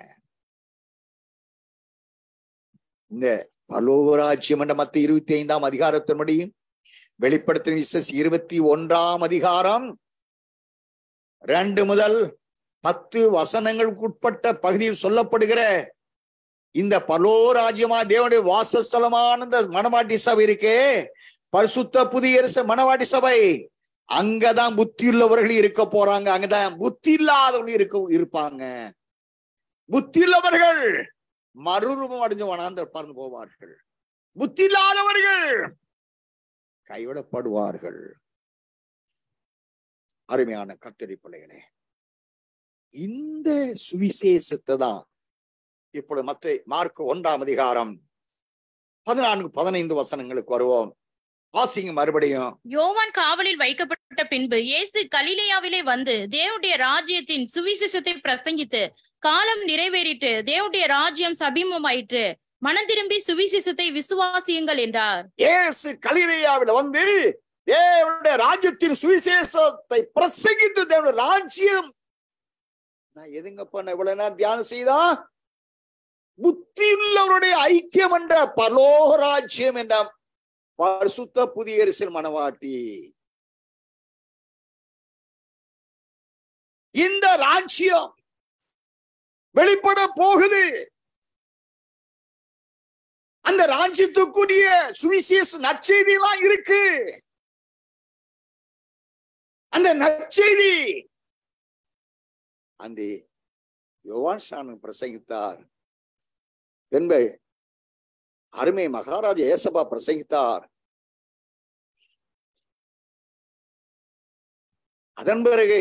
இந்த பலோராட்சியம் என்ற மத்த இருபத்தி ஐந்தாம் அதிகாரத்தின்படியும் வெளிப்படுத்தின விசஸ் இருபத்தி ஒன்றாம் அதிகாரம் ரெண்டு முதல் பத்து வசனங்களுக்கு உட்பட்ட பகுதியில் சொல்லப்படுகிற இந்த பலோராஜ்யமா தேவனுடைய வாசஸ்தலமான இந்த மணவாட்டி சபை இருக்கே. பரிசுத்த புதிய மனவாட்டி மணவாட்டி சபை. அங்கதான் புத்தி உள்ளவர்கள் இருக்க போறாங்க. அங்கதான் புத்தி இல்லாதவர்கள் இருக்க இருப்பாங்க. புத்தி உள்ளவர்கள் மறுரூபம் அடைஞ்சு வனாந்த பறந்து போவார்கள். புத்தி இல்லாதவர்கள் கைவிடப்படுவார்கள். அருமையான கட்டளை பிள்ளைகளே இந்த சுவிசேஷத்தை தான் இப்பொழுது மத்த மார்க் ஒன்றாம் அதிகாரம் பதினான்கு பதினைந்து வசனங்களுக்கு வருவோம். வாசிங்க மறுபடியும். யோவான் காவலில் வைக்கப்பட்ட பின்பு இயேசு கலிலேயாவிலே வந்து தேவனுடைய ராஜ்யத்தின் சுவிசேஷத்தை பிரசங்கித்து காலம் நிறைவேறிட்டு தேவனுடைய ராஜ்யம் சபீமமாயிற்று. மனம் திரும்பி சுவிசேஷத்தை விசுவாசியுங்கள் என்றார். இயேசு கலிலேயாவில் வந்து தேவனுடைய ராஜ்யத்தின் சுவிசேஷத்தை பிரசங்கித்து தேவனுடைய ராஜ்யம். நான் எதுங்க பண்ண இவ்வளவு நேரம் தியானம் செய்தா? புத்தியுள்ளவருடைய ஐக்கியம் என்ற பரலோக ராஜ்யம் என்ற பரிசுத்த புதிய மனவாட்டி. இந்த ராஜ்யம் வெளிப்பட போகுது. அந்த ராஜ்யத்துக்குரிய சுவிசேஷ நற்செய்தி எல்லாம் இருக்கு. அந்த நற்செய்தி. அந்த யோவான் சாணன் பிரசங்கித்தார். என்பை அருமை மகாராஜா ஏசபா பிரசங்கித்தார். அதன் பிறகு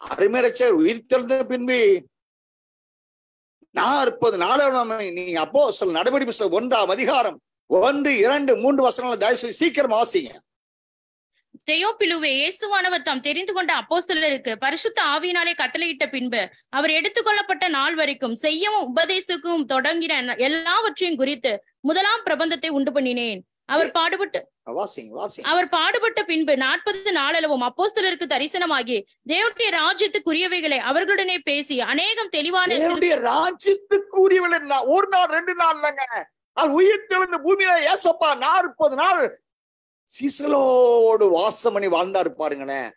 அருமரச்சர் உயிர்த்தெழுந்த பின்பு நாற்பது நாளான நீ அப்போ சொல் நடவடிக்கை ஒன்றாம் அதிகாரம் ஒன்று இரண்டு மூன்று வசனங்கள் தயவு செய்து சீக்கிரம் வாசிங்க. தெயோப்பிலுவே இயேசுவானவர் தாம் தெரிந்து கொண்ட அப்போஸ்தலருக்கு பரிசுத்த ஆவியினாலே கட்டளையிட்ட பின்பு அவர் எடுத்துக்கொள்ளப்பட்ட நாள் வரைக்கும் செய்யவும் உபதேசத்துக்கும் தொடங்கின எல்லாவற்றையும் குறித்து முதலாம் பிரபந்தத்தை உண்டு பண்ணினேன். அவர் பாடுபட்டு அவர் பாடுபட்ட பின்பு நாற்பது நாளளவும் அப்போஸ்தலருக்கு தரிசனமாகி தேவனுடைய ராஜ்யத்துக்குரியவைகளை அவர்களுடனே பேசி அநேகம் தெளிவான என்ன? ஒரு நாள் ரெண்டு நாள் இல்லைங்க உயிர் தெழுந்த பூமியில ஏசப்பா நாற்பது நாள் சிசலோடு வாசம் பண்ணி வாழ்ந்தாரு பாருங்களேன்.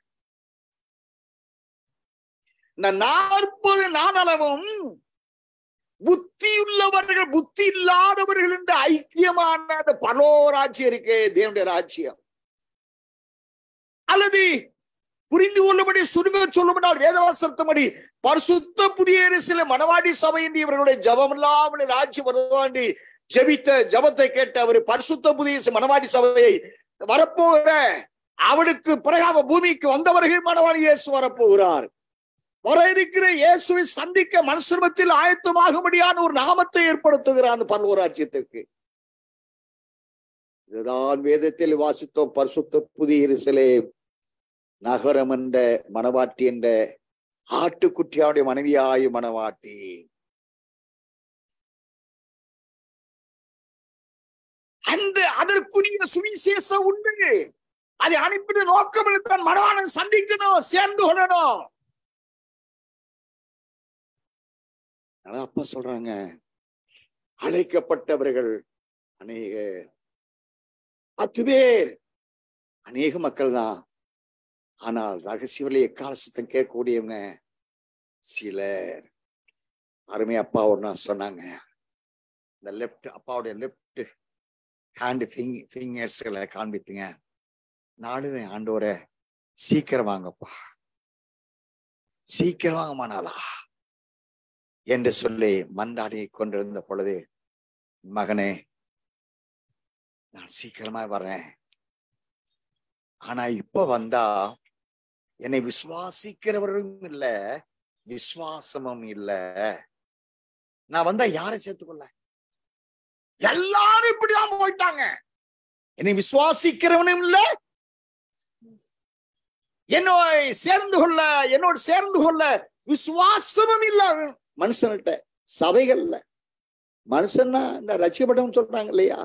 இந்த நாற்பது நாளளவும் புத்தியுள்ளவர்கள் புத்தி இல்லாதவர்கள் என்று ஐக்கியமான அந்த பலோராட்சியம் இருக்கு தேவனுடைய ராஜ்யம். அல்லது புரிந்து கொள்ளும்படி சுருங்க சொல்லும்படியால் வேதவாசத்தபடி பரிசுத்த புதிய சில மனவாடி சபை என்று இவர்களுடைய ஜபம் இல்லாமல் ராஜ்யம் வருவாண்டி ஜபித்த ஜபத்தை கேட்ட அவர் பரிசுத்த புதிய மனவாடி சபையை வரப்போகிற அவனுக்கு பிறகு பூமிக்கு வந்தவர்கள் மனவாடி இயேசு வரப்போகிறார். வர இருக்கிற இயேசுவை சந்திக்க மனசுமத்தில் ஆயத்தமாகும்படியான ஒரு நாமத்தை ஏற்படுத்துகிறார் அந்த பல்வராட்சியத்திற்கு இதுதான் வேதத்தில் வாசித்தோம் பரிசுத்த புதிய நகரம் என்ற மனவாட்டி என்ற ஆட்டுக்குட்டியாவுடைய மனைவியாயு மனவாட்டி. அந்த அதற்குரிய சுவிசேஷம் உண்டு. அதை அனுப்பின நோக்கம் தான் மனவாளன் சந்திக்கணும் சேர்ந்து கொள்ளணும். அப்ப அப்பா சொல்றாங்க அழைக்கப்பட்டவர்கள் அநேக பத்து பேர். அநேக மக்கள் தான் ஆனால் ரகசிய எக்கால சத்தம் கேட்கக்கூடியவங்க சிலர். அருமை அப்பா ஒரு சொன்னாங்க. இந்த லெப்ட் அப்பாவுடைய லெப்ட் ஹேண்ட் ஃபிங்கர்ஸ்களை காண்பித்துங்க. நாளுமே ஆண்டோரை சீக்கிரம் வாங்கப்பா. சீக்கிரம் வாங்க மானாளா என்று சொல்லி மன்றாடி கொண்டிருந்த பொழுது மகனே நான் சீக்கிரமா வர்றேன். ஆனா இப்ப வந்தா என்னை விசுவாசிக்கிறவர்களும் இல்ல விசுவாசமும் இல்ல. நான் வந்தா யாரை சேர்த்துக்கொள்ள எல்லாரும் இப்படிதான் போயிட்டாங்க. என்னை விசுவாசிக்கிறவனும் இல்ல. என்னோட சேர்ந்து கொள்ள என்னோட சேர்ந்து கொள்ள விசுவாசமும் இல்ல. மனுஷன்கிட்ட சபைகள்ல மனுஷன்னா இந்த ரசிக்கப்பட்டவன் சொல்றாங்க இல்லையா?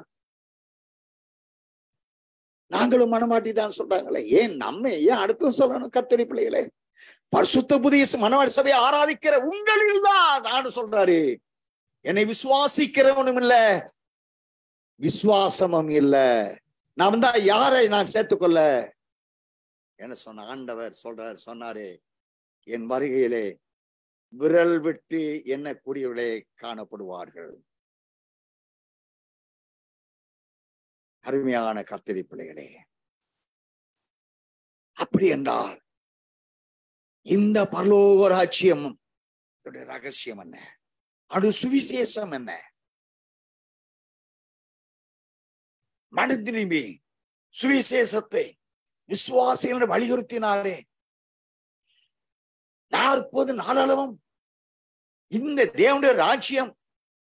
நாங்களும் மனமாட்டி தான் சொல்றாங்களே ஏன் நம்ம ஏன் அடுத்தும் சொல்லணும் கத்தடி பிள்ளைகளே? பரிசுத்த புதிய மனவாடி சபையை ஆராதிக்கிற உங்களில் தான் நான் சொல்றாரு. என்னை விசுவாசிக்கிறவனும் இல்ல. விசுவாசமும் இல்ல. நான் தான் யாரை நான் சேர்த்துக்கொள்ள? என்ன சொன்ன ஆண்டவர் சொல்றார் சொன்னாரு என் வருகையிலே விரல் விட்டு என்ன கூடியவர்களே காணப்படுவார்கள். அருமையான கர்த்தரி பிள்ளைகளே அப்படி என்றால் இந்த பரலோக ராஜ்யம் ரகசியம் என்ன? அது சுவிசேஷம் என்ன? மனம் திரும்பி சுவிசேஷத்தை விசுவாசிகள் வலியுறுத்தினாரே. நாற்பது நாளளவும் இந்த தேவனுடைய ராஜ்யம்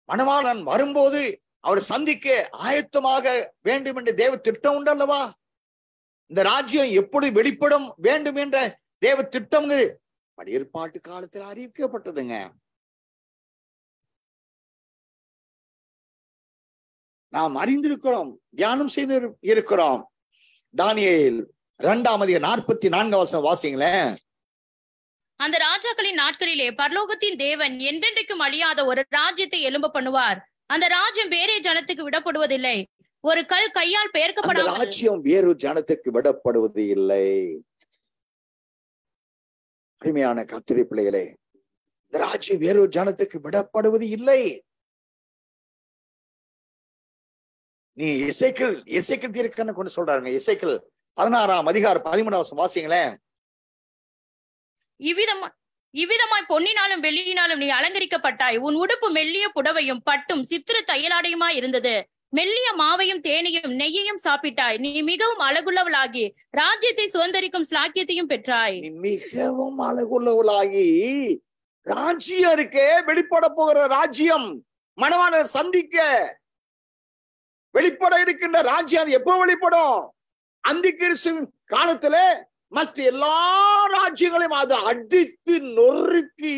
மணவாளன் வரும்போது அவர் சந்திக்க ஆயத்தமாக வேண்டும் என்ற தேவ திட்டம் உண்டல்லவா? இந்த ராஜ்யம் எப்படி வெளிப்படும் வேண்டும் என்ற தேவ திட்டம் ஏற்பாட்டு காலத்தில் அறிவிக்கப்பட்டதுங்க. நாம் அறிந்திருக்கிறோம் தியானம் செய்து இருக்கிறோம். தானியேல் இரண்டாம் அதிக நாற்பத்தி நான்காம் வசனம் வாசிங்களேன் அந்த ராஜாக்களின் நாட்களிலே பரலோகத்தின் தேவன் என்றென்றைக்கும் அழியாத ஒரு ராஜ்யத்தை எழும்ப பண்ணுவார். அந்த ராஜ்யம் வேறே ஜனத்துக்கு விடப்படுவதில்லை. ஒரு கல் கையால் அந்த பெயர்க்கப்படாமல் ராஜ்யம் வேறு ஜனத்துக்கு விடப்படுவது இல்லை. அருமையான கத்திரி பிள்ளைகளே இந்த ராஜ்யம் வேறொரு ஜனத்துக்கு விடப்படுவது இல்லை. நீ இசைக்கல் இசைக்கல் தீர்க்கன்னு கொண்டு சொல்றாருங்க. இசைக்கல் பதினாறாம் அதிகாரம் பதிமூணாம் வருஷம் வாசிங்களேன். இவ்விதமா இவ்விதமாய் பொன்னினாலும் வெள்ளியினாலும் நீ அலங்கரிக்கப்பட்டாய். உன் உடுப்பு மெல்லிய புடவையும் பட்டும் சித்திர தையலாடையுமாய் இருந்தது. மெல்லிய மாவையும் தேனையும் நெய்யையும் சாப்பிட்டாய். நீ மிகவும் அழகுள்ளவளாகி ராஜ்யத்தை சுதந்திரிக்கும் ஸ்லாக்கியத்தையும் பெற்றாய். மிகவும் அழகுள்ளவளாகி ராஜ்யம் இருக்கே வெளிப்பட போகிற ராஜ்யம். மணவாளனை சந்திக்க வெளிப்பட இருக்கின்ற ராஜ்யம் எப்போ வெளிப்படும்? அந்தி காலத்துல மற்ற எல்லா ராஜ்யங்களையும் அது அடித்து நொறுக்கி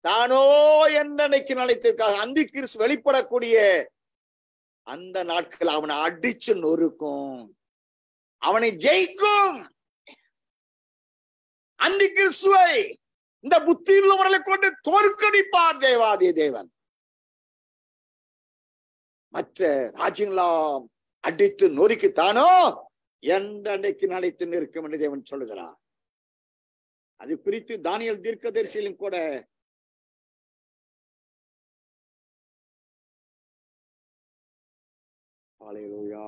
தானோ என்னைக்கு நினைத்திருக்காங்க அந்த கிறிஸ்து வெளிப்படக்கூடிய அந்த நாட்கள் அவனை அடிச்சு நொறுக்கும். அவனை ஜெயிக்கும். அந்த கிறிஸ்துவை இந்த புத்தி உள்ளவர்களை கொண்டு தோற்கடிப்பார் தேவாதி தேவன். மற்ற ராஜ்யங்களாம் அடித்து நொறுக்கித்தானோ? என்றைக்கு நிலைத்து நிற்கும் என்று தேவன் சொல்லுகிறார். அது குறித்து தானியல் தீர்க்கதரிசியிலும் கூட ஹalleluya.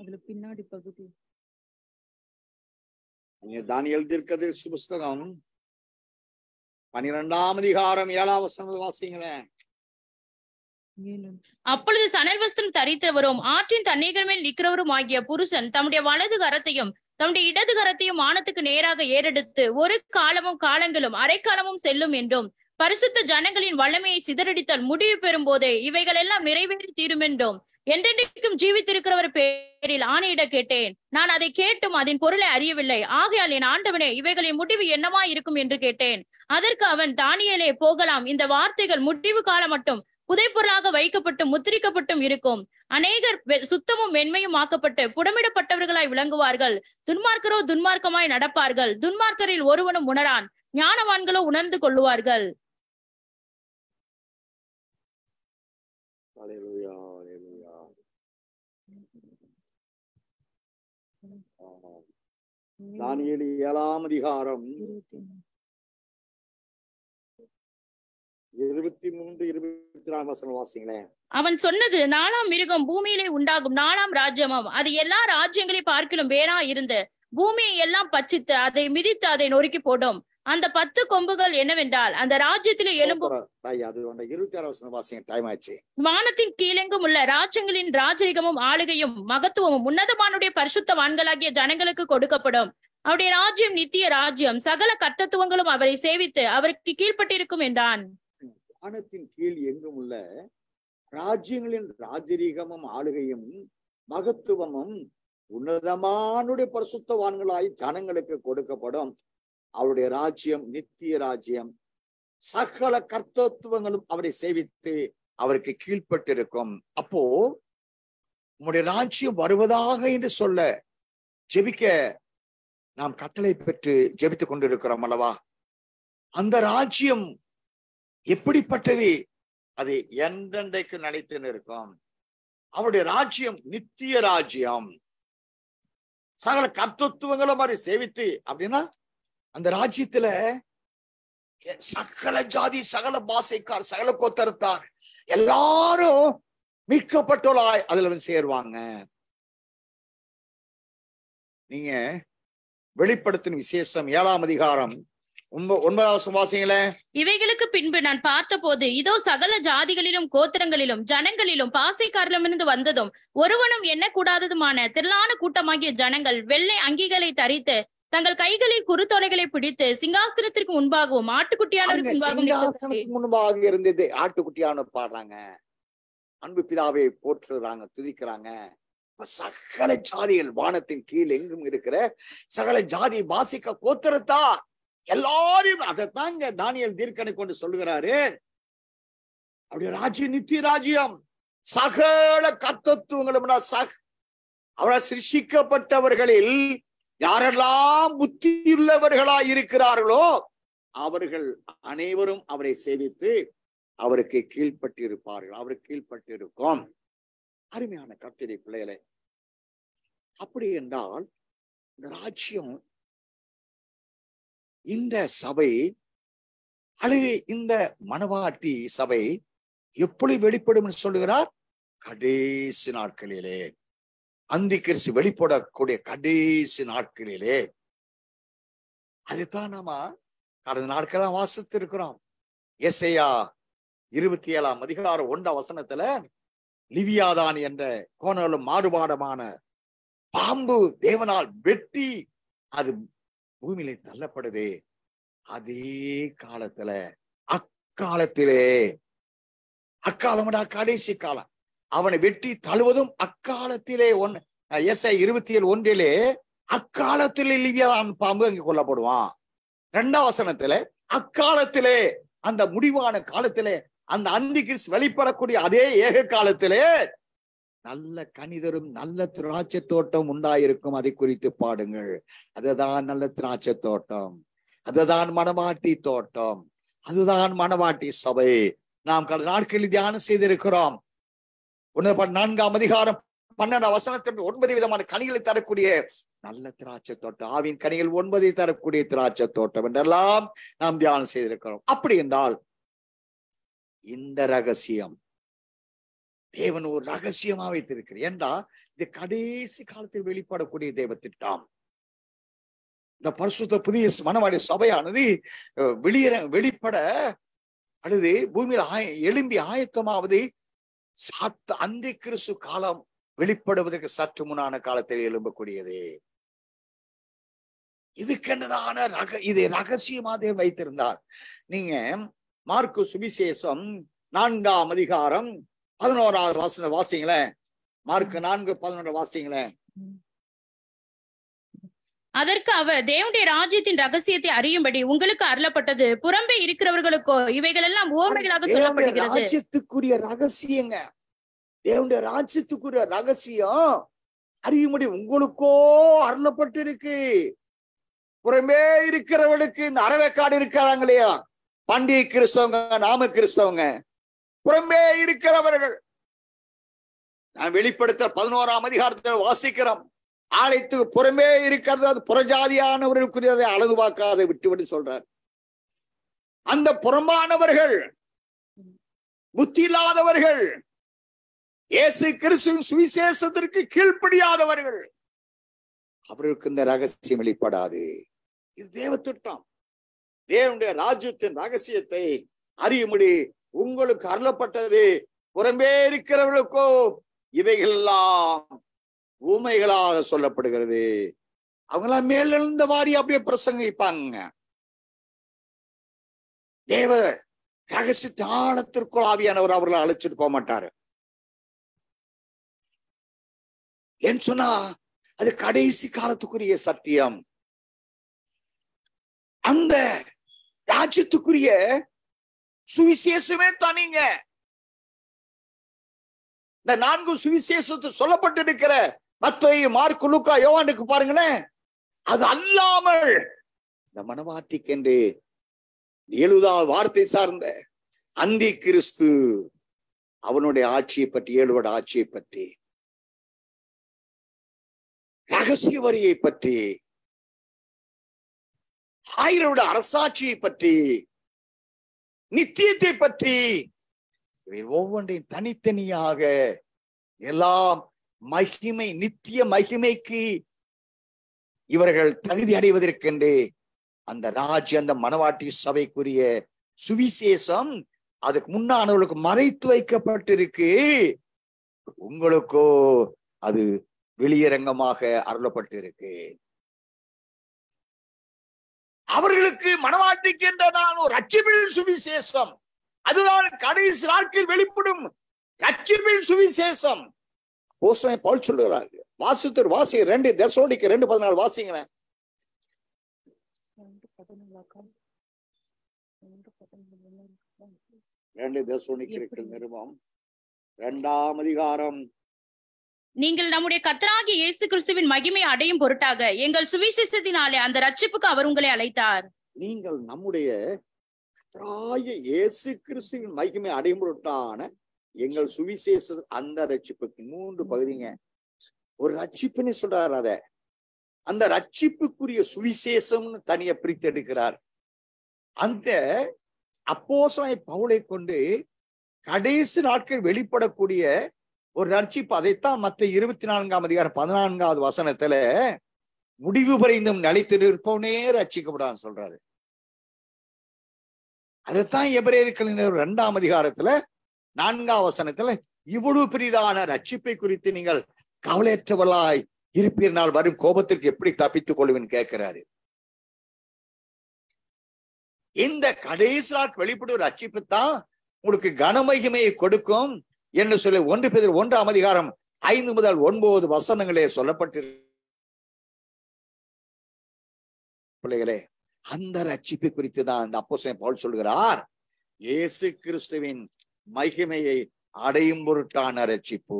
அதுல பின்னாடி பகுதி. தானியல் தீர்க்கதரிசி புஸ்தகம் பனிரெண்டாம் அதிகாரம் ஏழாம் வசனம் வாசிங்களேன் அப்பொழுது சணல் வஸ்திரம் தரித்தவரும் ஆற்றின் தண்ணீர்கள் மேல் நிற்கிறவரும் ஆகிய புருஷன் தம்முடைய வலது கரத்தையும் தம்முடைய இடது கரத்தையும் வானத்துக்கு நேராக ஏறெடுத்து ஒரு காலமும் காலங்களும் அரைக்காலமும் செல்லும் என்றும் பரிசுத்த ஜனங்களின் வல்லமையை சிதறடித்தல் முடிவு பெறும் போதே இவைகள் எல்லாம் நிறைவேறி தீரும் என்றும் என்றென்றைக்கும் ஜீவித்திருக்கிறவர் பேரில் ஆணையிட கேட்டேன். நான் அதை கேட்டும் அதன் பொருளை அறியவில்லை. ஆகையால் என் ஆண்டவனே இவைகளின் முடிவு என்னவா இருக்கும் என்று கேட்டேன். அதற்கு அவன் தானியலே போகலாம். இந்த வார்த்தைகள் முடிவு காலம் மட்டும் புதைப்பொருளாக வைக்கப்பட்டும் முத்திரிக்கப்பட்டும் இருக்கும். அநேகர் சுத்தமும் மென்மையும் ஆக்கப்பட்டு புடமிடப்பட்டவர்களாய் விளங்குவார்கள். துன்மார்க்கரோ துன்மார்க்கமாய் நடப்பார்கள். துன்மார்க்கரில் ஒருவனும் உணரான். ஞானவான்களோ உணர்ந்து கொள்ளுவார்கள் ஹalleluya ஹalleluya ஆமாம். தானியேல் ஏழாம் அதிகாரம் இருபத்தி மூன்று இருபத்தி நாலு வசனம் வாசிங்களேன். அவன் சொன்னது நாலாம் மிருகம் பூமியிலே உண்டாகும் நாலாம் ராஜ்யமும். அது எல்லா ராஜ்யங்களை பார்க்கிலும் வேறா இருந்து பூமியை எல்லாம் பட்சித்து அதை மிதித்து அதை நொறுக்கி போடும். அந்த பத்து கொம்புகள் என்னவென்றால் அந்த ராஜ்யத்திலே ஆச்சு. வானத்தின் கீழெங்கும் உள்ள ராஜ்யங்களின் ராஜரிகமும் ஆளுகையும் மகத்துவமும் உன்னதமானுடைய பரிசுத்தவான்களாகிய ஜனங்களுக்கு கொடுக்கப்படும். அவருடைய ராஜ்யம் நித்திய ராஜ்யம். சகல கர்த்தத்துவங்களும் அவரை சேவித்து அவருக்கு கீழ்ப்பட்டிருக்கும் என்றான். வானத்தின் கீழ் எங்கும் உள்ள ராஜ்யங்களின் ராஜரீகமும் ஆளுகையும் மகத்துவமும் உன்னதமானுடைய பரிசுத்தவான்களாய் ஜனங்களுக்கு கொடுக்கப்படும். அவருடைய ராஜ்யம் நித்திய ராஜ்யம். சகல கர்த்தத்துவங்களும் அவரை சேவித்து அவருக்கு கீழ்ப்பட்டிருக்கும். அப்போ உம்முடைய ராஜ்யம் வருவதாக என்று சொல்ல ஜெபிக்க நாம் கட்டளை பெற்று ஜெபித்துக் கொண்டிருக்கிறோம் அல்லவா? அந்த ராஜ்யம் எப்படிப்பட்டது? அது எந்தெந்தைக்கு நிலைத்து இருக்கும் அவருடைய ராஜ்யம் நித்திய ராஜ்யம். சகல கர்த்தத்துவங்களும் மாதிரி சேவித்து அப்படின்னா அந்த ராஜ்யத்துல சகல ஜாதி சகல பாசைக்கார் சகல கோத்தரத்தார் எல்லாரும் மீட்கப்பட்டோளாய் அதுல வந்து சேருவாங்க. நீங்க வெளிப்படுத்தின விசேஷம் ஏழாம் அதிகாரம். ஒன்பதாவது சுவாசிங்களே. இவைகளுக்கு பின்பு நான் பார்த்தபோது இதோ சகல ஜாதிகளிலும் கோத்திரங்களிலும் ஜனங்களிலும் பாசைக்காரிலிருந்து வந்ததும் ஒருவனும் எண்ணக்கூடாததுமான திரளான கூட்டமாகிய ஜனங்கள் வெள்ளை அங்கிகளை தரித்து தங்கள் கைகளில் குறுத்தொலைகளை பிடித்து சிங்காசனத்திற்கு முன்பாகவும் ஆட்டுக்குட்டியானவருக்கு முன்பாக இருந்தது. ஆட்டுக்குட்டியான பாடுறாங்க. அன்பு பிதாவை போற்றுறாங்க துதிக்கிறாங்க. சகல ஜாதிகள் வானத்தின் கீழ் எங்கும் இருக்கிற சகல ஜாதி பாசிக்க கோத்திரத்தா? எல்லாரையும் அதைத்தான் இங்க தானியல் தீர்க்கனை கொண்டு சொல்லுகிறாரு. அப்படியே ராஜ்யம் நித்திய ராஜ்யம். சகல கர்த்தத்துவங்களும் சக அவரை சிருஷிக்கப்பட்டவர்களில் யாரெல்லாம் புத்தியுள்ளவர்களாய் இருக்கிறார்களோ அவர்கள் அனைவரும் அவரை சேவித்து அவருக்கு கீழ்ப்பட்டிருப்பார்கள். அவருக்கு கீழ்ப்பட்டிருக்கும். அருமையான கர்த்தரை பிள்ளைகளை அப்படி என்றால் ராஜ்யம் இந்த சபை அல்லது இந்த மணவாட்டி சபை எப்படி வெளிப்படும் என்று சொல்லுகிறார்? கடைசி நாட்களிலே. அந்தி கிறிஸ்து வெளிப்படக்கூடிய கடைசி நாட்களிலே அதுதான் நாம கடந்த நாட்கள்லாம் வாசித்து இருக்கிறோம் எஸ்ஐயா இருபத்தி ஏழாம் அதிகாரம் ஒன்றாம் வசனத்துல லிவியாதான் என்ற கோணலும் மாறுபாடமான பாம்பு தேவனால் வெட்டி அது பூமியில தள்ளப்படுது. அதே காலத்துல அக்காலத்திலே அக்காலம் கடைசி காலம். அவனை வெட்டி தழுவதும் அக்காலத்திலே ஒன் எஸ் இருபத்தி ஏழு ஒன்றிலே அக்காலத்திலே லிவியாதான் பாம்பு அங்கே கொல்லப்படுவான். ரெண்டாம் வசனத்துல அக்காலத்திலே அந்த முடிவான காலத்திலே அந்த அந்தி கிறிஸ் வெளிப்படக்கூடிய அதே ஏக காலத்திலே நல்ல கணிதரும் நல்ல திராட்சை தோட்டம் உண்டாயிருக்கும். அதை குறித்து பாடுங்கள். அதுதான் நல்ல திராட்சை தோட்டம். அதுதான் மணவாட்டி தோட்டம். அதுதான் மணவாட்டி சபை. நாம் கடந்த நாட்களில் தியானம் செய்திருக்கிறோம். ஒன்று நான்காம் அதிகாரம் பன்னெண்டாம் வசனத்திற்கு ஒன்பது விதமான கனிகளை தரக்கூடிய நல்ல திராட்சை தோட்டம் ஆவின் கனிகள் ஒன்பதை தரக்கூடிய திராட்சை தோட்டம் என்றெல்லாம் நாம் தியானம் செய்திருக்கிறோம். அப்படி என்றால் இந்த ரகசியம் தேவன் ஒரு ரகசியமா வைத்திருக்கிறார். ஏண்டா? இது கடைசி காலத்தில் வெளிப்படக்கூடிய தேவ திட்டம். இந்த பரிசுத்த புதிய மனவாடி சபையானது வெளியேற வெளிப்பட அல்லது பூமியில் ஆய எழும்பி ஆயத்தமாவது சாத்த அந்த கிறிஸ்து காலம் வெளிப்படுவதற்கு சற்று முன்னான காலத்தில் எழும்பக்கூடியது. இதுக்கென்னதான ரக இதை ரகசியமாக வைத்திருந்தார். நீங்க மார்க்கு சுவிசேஷம் நான்காம் அதிகாரம் பதினோராவது வாசன வாசிங்களேன். மார்க்கு நான்கு பதினொன்று வாசிங்களேன். அதற்கு அவர் தேவனுடைய ராஜ்யத்தின் ரகசியத்தை அறியும்படி உங்களுக்கு அருளப்பட்டது. புறம்பே இருக்கிறவர்களுக்கோ இவைகள் எல்லாம் ஓமைகளாக சொல்லப்படுகிறது. ராஜ்யத்துக்குரிய ரகசியங்க. தேவனுடைய ராஜ்யத்துக்குரிய ரகசியம் அறியும்படி உங்களுக்கோ அருளப்பட்டு இருக்கு புறமே இருக்கிறவர்களுக்கு இந்த அறவேக்காடு இருக்கிறாங்க இல்லையா பண்டிகை கிறிஸ்தவங்க நாம கிறிஸ்தவங்க. புறமே இருக்கிறவர்கள். நான் வெளிப்படுத்த பதினோராம் அதிகாரத்தில் வாசிக்கிறோம். ஆலயத்துக்கு புறமே இருக்கிறது அது புறஜாதியானவர்களுக்குரியதை அளவு பார்க்காத விட்டுவிட்டு சொல்றார். அந்த புறம்பானவர்கள் புத்தி இல்லாதவர்கள் இயேசு கிறிஸ்துவின் சுவிசேஷத்திற்கு கீழ்ப்படியாதவர்கள் அவர்களுக்கு இந்த ரகசியம் வெளிப்படாது. இது தேவ திட்டம் தேவனுடைய ராஜ்யத்தின் ரகசியத்தை அறியும்படி உங்களுக்கு அருளப்பட்டது. புறம்பே இருக்கிறவர்களுக்கோ இவைகள் எல்லாம் ஊமைகளாக சொல்லப்படுகிறது. அவங்களாம் மேலெழுந்த வாரி அப்படியே பிரசங்கிப்பாங்க தேவ ரகசிய ஆழத்திற்குள் ஆவியானவர் அவர்களை அழைச்சிட்டு போக மாட்டாரு. ஏன்னு சொன்னா அது கடைசி காலத்துக்குரிய சத்தியம். அந்த ராஜ்யத்துக்குரிய சுவிசேஷமே தனிங்க. இந்த நான்கு சுவிசேஷத்து சொல்லப்பட்டிருக்கிற மத்தேயு மார்க்கு லூக்கா யோவானுக்கு பாருங்களேன். அது அல்லாமல் இந்த மனவாட்டிக்கென்று எழுதா வார்த்தை சார்ந்த அந்தி கிறிஸ்து அவனுடைய ஆட்சியை பற்றி ஏழுவட ஆட்சியை பற்றி ரகசிய வரியை பற்றி ஆயிரோட அரசாட்சியை பற்றி நித்தியத்தை பற்றி இவை ஒவ்வொன்றையும் தனித்தனியாக எல்லாம் மகிமை நித்திய மகிமைக்கு இவர்கள் தகுதி அடைவதற்கென்று அந்த ராஜ்ய அந்த மனவாட்டி சபைக்குரிய சுவிசேஷம் அதுக்கு முன்னானவர்களுக்கு மறைத்து வைக்கப்பட்டிருக்கு. உங்களுக்கோ அது வெளியரங்கமாக அருளப்பட்டிருக்கு. அவர்களுக்கு மனவாட்டிக்கு என்றதான் ஒரு அச்சுமில் சுவிசேஷம். அதுதான் கடைசி நாட்கள் வெளிப்படும் அச்சுமில் சுவிசேஷம். போசனை பவுல் சொல்லுகிறார். வாசித்தர் வாசி ரெண்டு தசோடிக்கு ரெண்டு பதினாலு வாசிங்களேன் ரெண்டு தசோனிக்கு நிருபம். இரண்டாம் அதிகாரம். நீங்கள் நம்முடைய கத்தராகிய இயேசு கிறிஸ்துவின் மகிமை அடையும் பொருட்டாக எங்கள் சுவிசேஷத்தினாலே அந்த ரட்சிப்புக்கு அவர் உங்களை அழைத்தார். நீங்கள் நம்முடைய கர்த்தராகிய இயேசு கிறிஸ்துவின் மகிமை அடையும் பொருட்டான எங்கள் சுவிசேஷ அந்த ரட்சிப்புக்கு மூன்று பகுதிங்க. ஒரு ரட்சிப்புன்னு சொல்றாரு அத. அந்த ரட்சிப்புக்குரிய சுவிசேஷம்னு தனியா பிரித்தெடுக்கிறார் அந்த அப்போசனை பவுளை கொண்டு கடைசி நாட்கள் வெளிப்படக்கூடிய ஒரு ரட்சிப்பு அதைத்தான் மத்த இருபத்தி நான்காம் அதிகாரம் பதினான்காவது வசனத்துல முடிவு பரிந்தும் நிலைத்து நிற்பவனே ரட்சிக்கப்படான்னு சொல்றாரு. அதைத்தான் எபிரேயர்களின் இரண்டாம் அதிகாரத்துல நான்காம் வசனத்துல இவ்வளவு பெரிதான ரட்சிப்பை குறித்து நீங்கள் கவலையற்றவர்களாய் இருப்பீர்னால் வரும் கோபத்திற்கு எப்படி தப்பித்துக் கொள்வேன் கேட்கிறாரு. இந்த கடைசி நாட் வெளிப்படும் ரட்சிப்பு தான் உங்களுக்கு கனமகிமையை கொடுக்கும் என்று சொல்லி ஒன்று பேர் ஒன்றாம் அதிகாரம் ஐந்து முதல் ஒன்பது வசனங்களே சொல்லப்பட்டு பிள்ளைகளே அந்த ரட்சிப்பு குறித்து தான் இந்த அப்போ பவுல் சொல்கிறார் இயேசு கிறிஸ்துவின் மகிமையை அடையும் பொருட்டான ரட்சிப்பு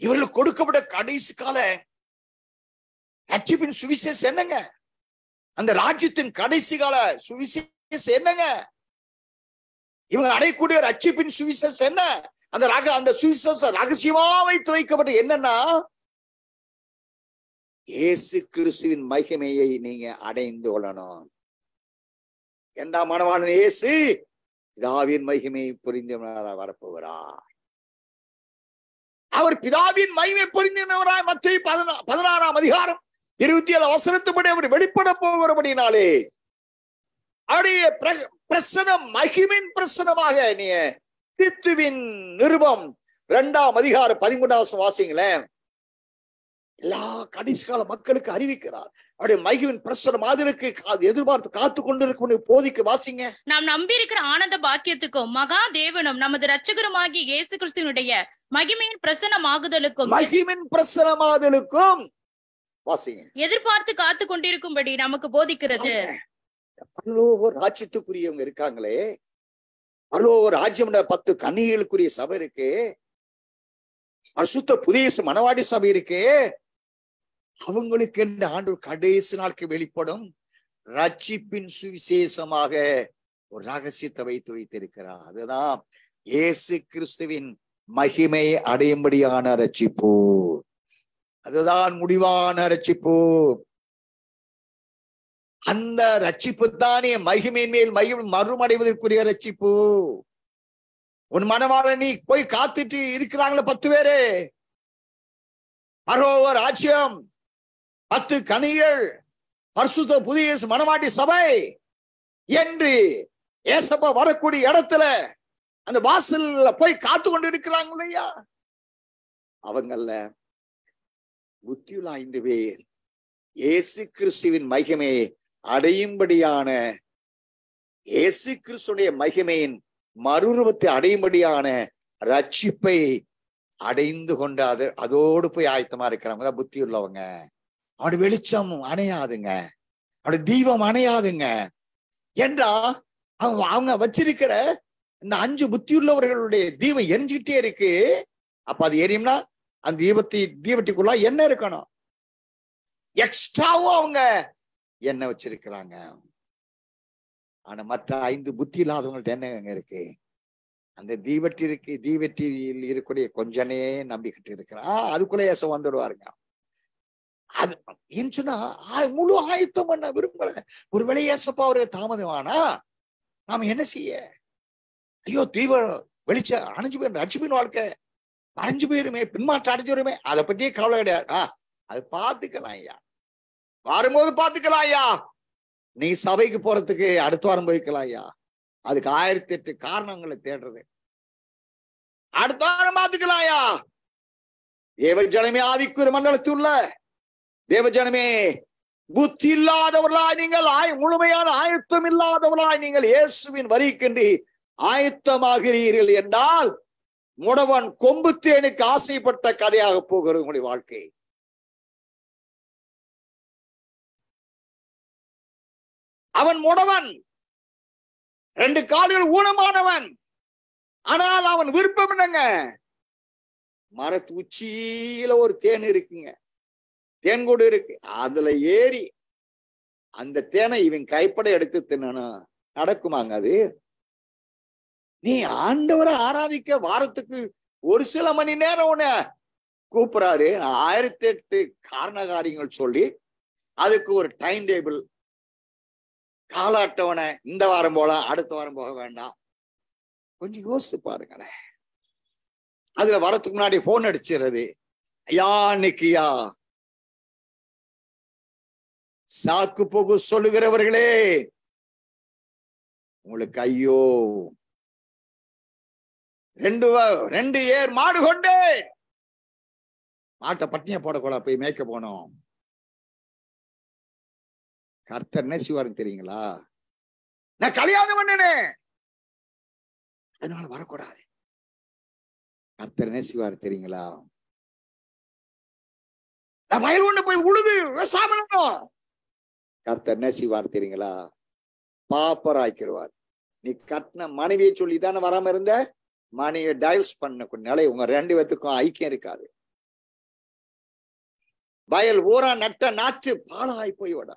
இவர்களுக்கு கொடுக்கப்பட்ட கடைசி கால ரட்சிப்பின் சுவிசேஷம் என்னங்க? அந்த ராஜ்யத்தின் கடைசி கால சுவிசேஷம் என்னங்க? இவங்க அடையக்கூடிய ரட்சிப்பின் சுவிசேஷம் என்ன? அந்த ரக அந்த சுவிசேஷம் ரகசியமா வைத்து வைக்கப்பட்ட என்னன்னா இயேசு கிறிஸ்துவின் மகிமையை நீங்க அடைந்து கொள்ளணும். இரண்டாம் மனவாளன் இயேசு பிதாவின் மகிமையை புரிந்தவராக வரப்போகிறார் அவர் பிதாவின் மகிமை புரிந்தவராய் மத்திய பதினாறாம் அதிகாரம் இருபத்தி ஏழு அவசரத்துப்படி அவர் வெளிப்பட போகிறபடினாலே அவருடைய பிர- பிரசனம் மகிமின் பிரசனமாக நீ கிறித்துவின் நிருபம். இரண்டாம் அதிகாரம் பதிமூன்றாம் வாசிங்களேன். எல்லா கடைசி கால மக்களுக்கு அறிவிக்கிறார். அவருடைய மகிமின் பிரசனம் மாதிருக்கு எதிர்பார்த்து காத்து கொண்டிருக்கும் போதிக்கு வாசிங்க. நாம் நம்பியிருக்கிற ஆனந்த பாக்கியத்துக்கும் மகா தேவனும் நமது இரட்சகருமாகிய இயேசு கிறிஸ்துவனுடைய மகிமையின் பிரசன்னமாகுதலுக்கும் மகிமின் பிரசனமாதலுக்கும் வாசிங்க. எதிர்பார்த்து காத்து கொண்டிருக்கும்படி நமக்கு போதிக்கிறது. பரலோக ராஜ்யத்துக்குரியவங்க இருக்காங்களே. பரலோக ராஜ்யம் பத்து கன்னிகளுக்குரிய சபை இருக்கு. அசுத்த புதிய மனவாடி சபை இருக்கு. அவங்களுக்கு என்று ஆண்டு கடைசி நாளுக்கு வெளிப்படும் ரட்சிப்பின் சுவிசேஷமாக ஒரு ரகசியத்தை வைத்து வைத்திருக்கிறார். அதுதான் இயேசு கிறிஸ்துவின் மகிமை அடையும்படியான ரட்சிப்பு. அதுதான் முடிவான ரட்சிப்பு. அந்த ரட்சிப்பு தானே மகிமையின் மேல் மகிமை மறுமடைவதற்குரிய ரட்சிப்பு. உன் மனவாள நீ போய் காத்துட்டு இருக்கிறாங்களே பத்து பேரு. பரோவர் ராஜ்யம். பத்து கனிகள் பரிசுத்த புதிய மனவாட்டி சபை என்று ஏசப்பா வரக்கூடிய இடத்துல அந்த வாசல்ல போய் காத்து கொண்டு இருக்கிறாங்க இல்லையா? அவங்கல்ல புத்தியுள்ள ஐந்து பேர் இயேசு கிறிஸ்துவின் மகிமையை அடையும்படியான இயேசு கிறிஸ்துடைய மகிமையின் மறுரூபத்தை அடையும்படியான ரட்சிப்பை அடைந்து கொண்டு அது அதோடு போய் ஆயத்தமா இருக்கிறவங்க தான் புத்தி உள்ளவங்க அவருடைய வெளிச்சம் அணையாதுங்க. அவருடைய தீபம் அணையாதுங்க. என்றா அவங்க அவங்க வச்சிருக்கிற இந்த அஞ்சு புத்தியுள்ளவர்களுடைய தீபம் எரிஞ்சுக்கிட்டே இருக்கு. அப்ப அது எரியும்னா அந்த தீபத்தை தீபத்திக்குள்ளா என்ன இருக்கணும். எக்ஸ்ட்ராவும் அவங்க என்ன வச்சிருக்கிறாங்க. ஆனா மற்ற ஐந்து புத்தி இல்லாதவங்கள்ட்ட என்னங்க இருக்கு? அந்த தீவட்டிற்கு தீவட்டியில் இருக்கக்கூடிய கொஞ்சனே நம்பிக்கிட்டு இருக்கிறான். ஆஹ் அதுக்குள்ள ஏச வந்துடுவாருங்க. அது ஏன்னு சொன்னா முழு ஆயத்தம் பண்ண விரும்புறேன் ஒருவேளை ஏசப்பா ஒரு தாமதமானா நாம என்ன செய்ய? ஐயோ தீவ வெளிச்ச அணைஞ்சு போயிரு அடிச்சு போயிடும் வாழ்க்கை. அணைஞ்சு போயிருமே பின்மாற்றம் அடைஞ்சு வருமே. அதை பற்றியே கவலை கிடையாது. ஆ அது பார்த்துக்கலாம் ஐயா. வரும்போது பார்த்துக்கலாம் ஐயா. நீ சபைக்கு போறதுக்கு அடுத்த வாரம் போய்க்கலாம் ஐயா. அதுக்கு ஆயிரத்தி எட்டு காரணங்களை தேடுறது. அடுத்த வாரம் பார்த்துக்கலாம் ஐயா. ஏவல் ஜனமே ஆவிக்குரிய மண்டலத்துள்ள தேவஜனமே புத்தி இல்லாதவர்களாய் நீங்கள் ஆய் முழுமையான ஆயத்தம் இல்லாதவர்களாய் நீங்கள் இயேசுவின் வரிக்கின்றி ஆயத்தமாகிறீர்கள் என்றால் முடவன் கொம்பு தேனுக்கு ஆசைப்பட்ட கதையாக போகிறது உங்களுடைய வாழ்க்கை. அவன் முடவன் ரெண்டு கால்கள் ஊனமானவன் ஆனால் அவன் விருப்பம் என்னங்க? மரத்து உச்சியில ஒரு தேன் இருக்குங்க. தேன் கூடு இருக்கு. அதுல ஏறி அந்த தேனை இவன் கைப்பட எடுத்து தின்னணும் நடக்குமாங்க அது? நீ ஆண்டவரை ஆராதிக்க வாரத்துக்கு ஒரு சில மணி நேரம் உன்னை கூப்பிடுறாரு. ஆயிரத்தி எட்டு காரண காரியங்கள் சொல்லி அதுக்கு ஒரு டைம் டேபிள் கால அட்டவணை இந்த வாரம் போலாம் அடுத்த வாரம் போக வேண்டாம். கொஞ்சம் யோசித்து பாருங்களேன். அதுல வரத்துக்கு முன்னாடி போன் அடிச்சிடுறது. ஐயா நிக்கியா? சாக்கு போக்கு சொல்லுகிறவர்களே உங்களுக்கு ஐயோ. ரெண்டு ரெண்டு ஏர் மாடு கொண்டு. மாட்டை பட்டினிய போடக்கூடாது போய் மேய்க்க போனோம் கர்த்தர் என்ன செய்வாருன்னு தெரியுங்களா? நான் கல்யாணம் பண்ணினேன். அதனால வரக்கூடாது. கர்த்தர் என்ன செய்வார் தெரியுங்களா? நான் வயல் கொண்டு போய் உழுது விவசாயம் கர்த்தர் என்ன செய்வார் தெரியுங்களா? பாப்பராய்க்கிடுவார் நீ கட்டின மனைவியை சொல்லி தானே வராம இருந்த? மனைவியை டைவர்ஸ் பண்ண நிலை உங்க ரெண்டு பேத்துக்கும் ஐக்கியம் இருக்காது. வயல் ஊரா நட்ட நாற்று பாழாய் போய்விட